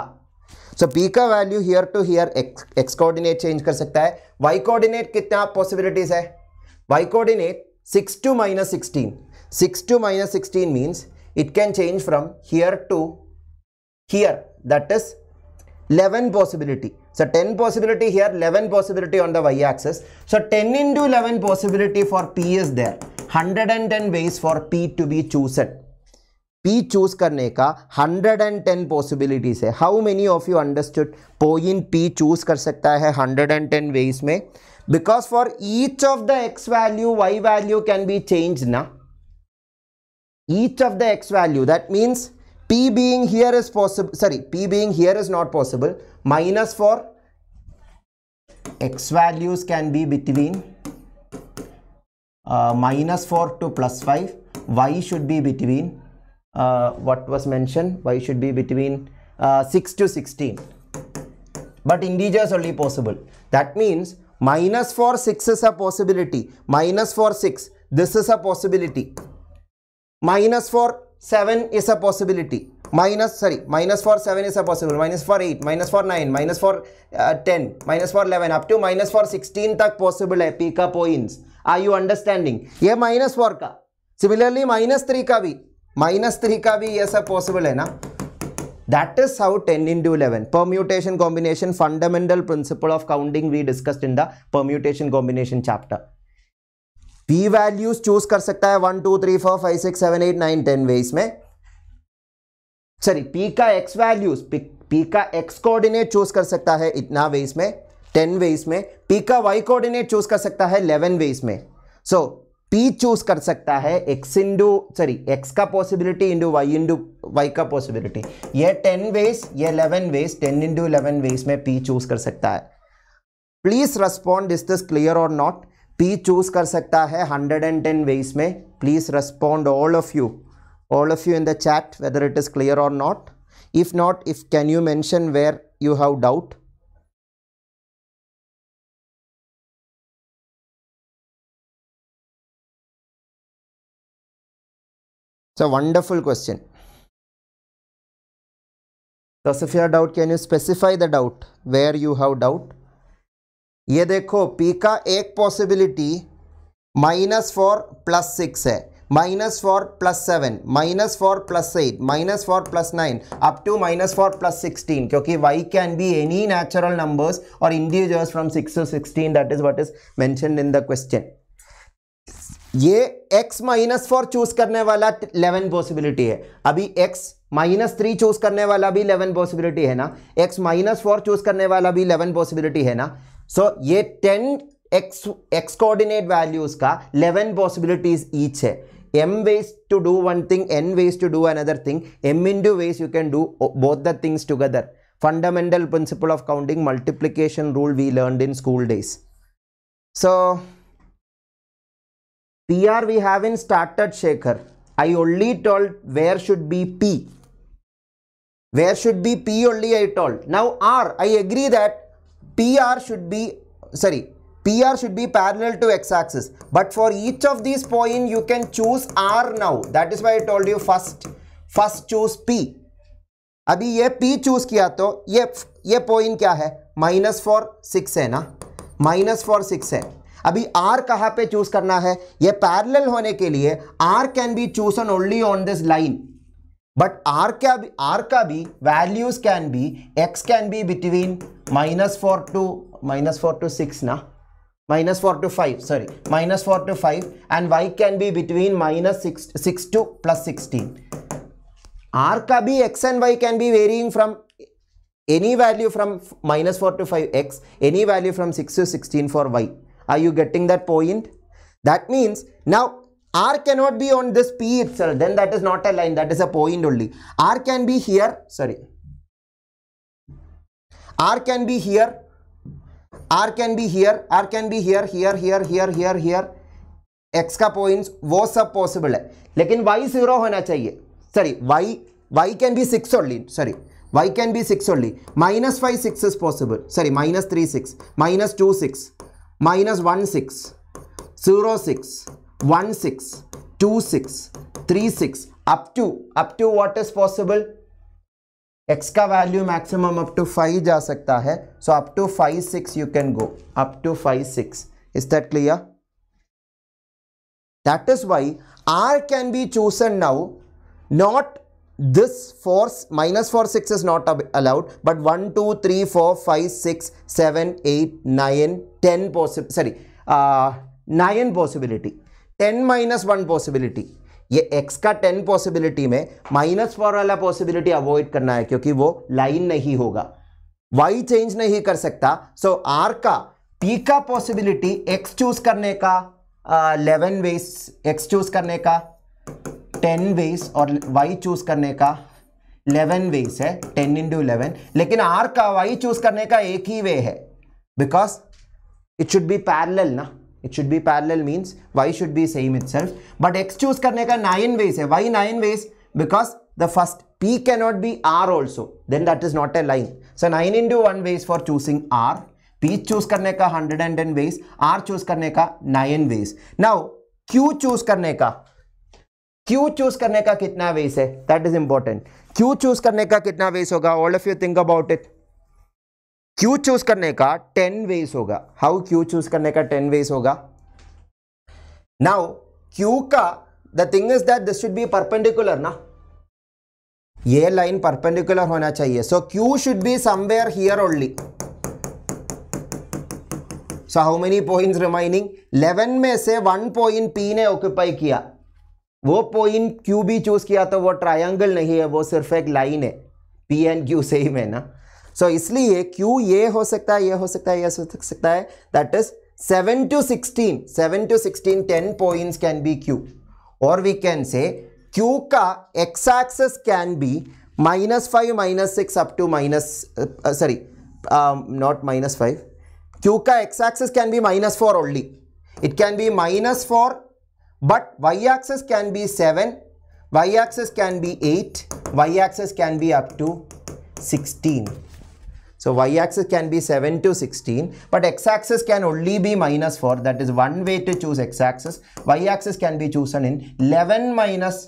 सो पी का value here to here x coordinate change कर सकता है. वाई कोऑर्डिनेट कितना पॉसिबिलिटीज है? Y coordinate six to minus sixteen six to minus sixteen means it can change from here to here. That is 11 possibility so 10 possibility here 11 possibility on the y axis so 10 into 11 possibility for p is there 110 ways for p to be chosen p choose करने का 110 possibilities है how many of you understood point p choose कर सकता है 110 ways में because for each of the x value y value can be changed na each of the x value that means p being here is possible sorry p being here is not possible. Minus for x values can be between uh, minus 4 to plus 5 y should be between uh, what was mentioned? Y should be between uh, 6 to 16 but integers only possible. That means minus 4 6 is a possibility. Minus 4 6 this is a possibility. Minus for 7 is a possibility minus sorry minus for 7 is a possible minus for 8 minus for 9 minus for uh, 10 minus for 11 up to minus for 16 तक possible है p का points are you understanding ये minus 4 का similarly minus 3 का भी minus 3 का भी ये सब possible है ना that is how 10 into 11 permutation combination fundamental principle of counting we discussed in the permutation combination chapter P values choose कर सकता है one two three four five six seven eight nine ten ways में। Sorry P का x values p का x coordinate choose कर सकता है इतना वेज में टेन वेज में। P का वाई कोऑर्डिनेट चूज़ कर सकता है इलेवन वेज में। सो पी चूज़ कर सकता है x इंटू सॉरी एक्स का possibility into y into y का पॉसिबिलिटी ये टेन वेज ये eleven ways ten into eleven ways में पी चूज़ कर सकता है। Please respond is this clear और नॉट पी चूज़ कर सकता है हंड्रेड एंड टेन वेज में। Please respond all of you all of you in the chat whether it is clear और not if not if can you mention where you have doubt so wonderful question. So if you have doubt, can you specify the doubt? Where you have doubt? ये देखो, p का एक possibility minus four plus six है। Minus four plus seven minus four plus eight minus four plus nine up to minus four plus sixteen क्योंकि y can be any natural numbers और individuals from six to sixteen that is what is mentioned in the question ये x minus four choose करने वाला eleven possibility है। अभी x minus three choose करने वाला भी इलेवन पॉसिबिलिटी है ना? x माइनस फोर चूज़ करने वाला भी इलेवन पॉसिबिलिटी है ना? सो so, ये ten x x coordinate values का 11 पॉसिबिलिटीज ईच है m ways to do one thing n ways to do another thing m into ways you can do both the things together fundamental principle of counting multiplication rule we learned in school days so pr we haven't started shaker i only told where should be p where should be p only i told now r i agree that pr should be sorry pr should be parallel to x-axis but for each of these point you can choose r now that is why i told you first first choose p अभी ये p choose किया तो ये ये point क्या है minus four six है ना माइनस फोर सिक्स है अभी r कहाँ पे चूज़ करना है ये पैरेलल होने के लिए r can be chosen only on this line But r, can, r ka bhi values can be, x can be between minus 4 to, minus 4 to 6 na, minus 4 to 5, sorry, minus 4 to 5 and y can be between minus 6, 6 to plus 16. r ka bhi x and y can be varying from any value from minus 4 to 5 x, any value from 6 to 16 for y. Are you getting that point? That means now r cannot be on this p itself then that is not a line that is a point only r can be here sorry r can be here r can be here r can be here here here here here here x का points वो सब possible है लेकिन y zero होना चाहिए sorry y y can B six only sorry y can be 6 only minus 5 6 is possible sorry minus 3 6 minus 2 6 minus 1 6 0 6 1 6 2 6 3 6 up to up to what is possible x का value maximum up to five जा सकता है so up to five six you can go up to five six is that clear that is Y are can be चूसन now not this force minus 4 6 is not ab- allowed but 1 2 3 4 5 6 7 8 9 10 possible sorry uh, 9 possibility 10 minus 1 possibility. ये x का 10 possibility में minus four वाला possibility avoid करना है, क्योंकि वो line नहीं होगा। Y चेंज नहीं कर सकता। सो so, r का, p का पॉसिबिलिटी x चूज़ करने का इलेवन वेज x चूज़ करने का टेन वेज और y चूज़ करने का 11 वेज है 10 इंटू इलेवन लेकिन r का, y चूज़ करने का एक ही वे है। Because it should be parallel ना। It should be parallel means y should be same itself but x choose करने का नाइन वेज है y nine ways because the first p cannot be r also then that is not a line so nine into one ways for choosing r p choose करने का hundred and ten veg r choose करने का nine veg now q choose करने का Q choose करने का कितना वेस है that is important Q choose करने का कितना वेस होगा all of you think about it Q choose करने का टेन वेस होगा। हाउ क्यू चूज़ करने का टेन वेस होगा? नाउ क्यू का the thing is that this should be perpendicular ना? ये लाइन परपेंडिकुलर होना चाहिए। So Q should be somewhere here only so how many points remaining 11 में से वन पॉइंट पी ने ऑक्यूपाई किया। वो पॉइंट क्यू भी चूज़ किया तो वो ट्रायंगल नहीं है, वो सिर्फ़ एक लाइन है। पी एंड क्यू सेम है ना? सो so, इसलिए क्यू ये हो सकता है ये हो सकता है ये हो सकता है. That is seven to sixteen seven to sixteen ten points can be Q और वी कैन से क्यू का x axis can be minus five minus six up to minus sorry not minus five Q का x axis can be minus four only it can be minus four but y axis can be seven y-axis can be 8 y-axis can be up to 16 so y-axis can be 7 to 16 but x-axis can only be minus 4 that is one way to choose x-axis y-axis can be chosen in 11 minus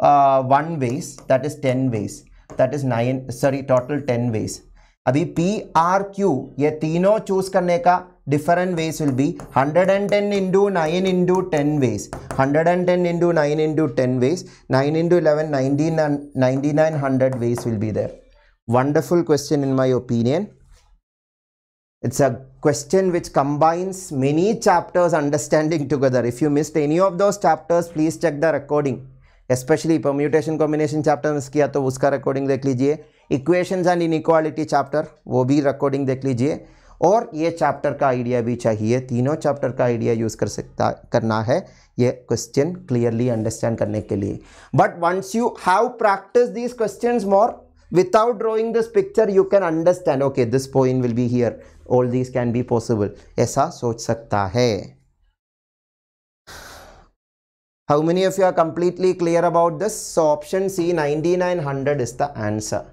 uh, 1 ways that is 10 ways that is 9 sorry total 10 ways अभी P R Q ये तीनों choose करने का different ways will be 110 into 9 into 10 ways 110 into 9 into 10 ways 9 into 11 99 9900 ways will be there wonderful question in my opinion it's a question which combines many chapters understanding together if you missed any of those chapters please check the recording especially permutation combination chapter miss किया तो उसका recording देख लीजिए equations and inequality chapter वो भी recording देख लीजिए और ये चैप्टर का आइडिया भी चाहिए तीनों चैप्टर का आइडिया यूज़ कर सकता करना है ये क्वेश्चन क्लियरली अंडरस्टैंड करने के लिए but once you have practice these question more without drawing this picture you can understand okay this point will be here all these can be possible ऐसा सोच सकता है how many of you are completely clear about this so option c 9900 is the answer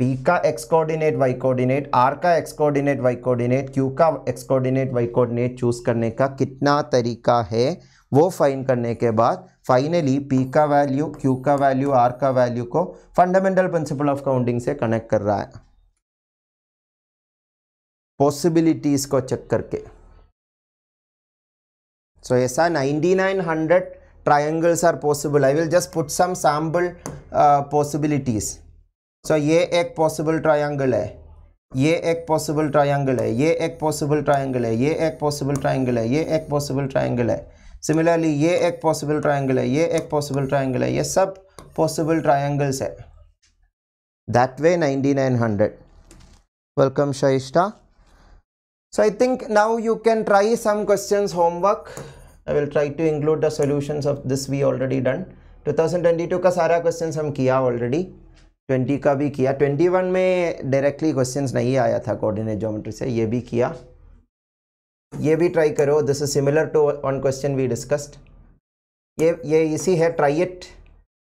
P का x coordinate y coordinate R का x coordinate y coordinate Q का x coordinate y coordinate choose करने का कितना तरीका है वो fine करने के बाद फाइनली पी का वैल्यू क्यू का वैल्यू आर का वैल्यू को फंडामेंटल प्रिंसिपल ऑफ़ काउंटिंग से कनेक्ट कर रहा है। पॉसिबिलिटीज को चेक करके। सो ऐसा 9900 triangles are possible I will just put some sample possibilities so ये एक पॉसिबल ट्रायंगल है। ये एक पॉसिबल ट्रायंगल है। ये एक पॉसिबल ट्रायंगल है। ये एक पॉसिबल ट्रायंगल है। ये एक पॉसिबल ट्रायंगल है। सिमिलरली ये एक पॉसिबल ट्राइंगल है ये एक पॉसिबल ट्राइंगल है, ये सब पॉसिबल ट्राइंगल्स है। That way 9900 welcome Shaista so I think now you can try some question homework I will try to include the solutions of this we already done 2022 का सारा question हम किया already 20 का भी किया. 21 में डायरेक्टली क्वेश्चन नहीं आया था कोऑर्डिनेट ज्योमेट्री से, ये भी किया। ये भी ट्राई करो। This is similar to one question we discussed ये ये इसी है ट्राई इट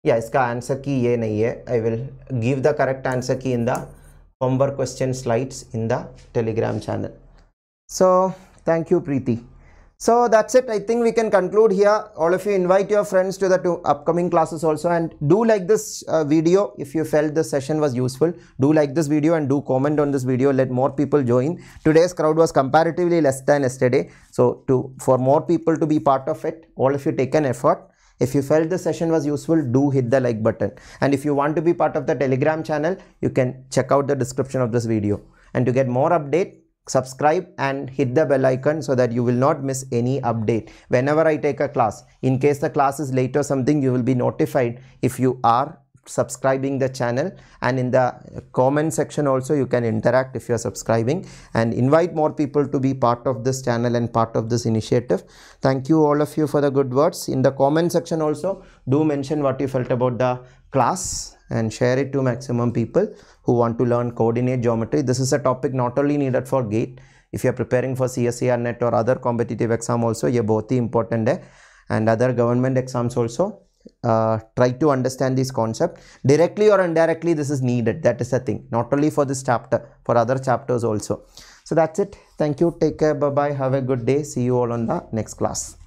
या इसका आंसर की ये नहीं है। I will give the correct answer key in the homework question slides in the Telegram channel so thank you preeti. So that's it. I think we can conclude here. All of you invite your friends to the two upcoming classes also. And do like this uh, video. If you felt the session was useful do like this video and do comment on this video. Let more people join. Today's crowd was comparatively less than yesterday. So to for more people to be part of it all of you take an effort. If you felt the session was useful, do hit the like button. And if you want to be part of the Telegram channel, you can check out the description of this video. And to get more update, subscribe and hit the bell icon so that you will not miss any update. Whenever I take a class. In case the class is late or something, you will be notified. If you are subscribing the channel and in the comment section also you can interact if you are subscribing and invite more people to be part of this channel and part of this initiative. Thank you all of you for the good words. In the comment section also do mention what you felt about the class and share it to maximum people who want to learn coordinate geometry. This is a topic not only needed for GATE, if you are preparing for CSIR NET or other competitive exam also, ये बहुत ही important है and other government exams also. Uh, try to understand this concept. Directly or indirectly this is needed. That is the thing. Not only for this chapter for other chapters also. So that's it. Thank you. Take care. Bye bye have a good day. See you all on the next class.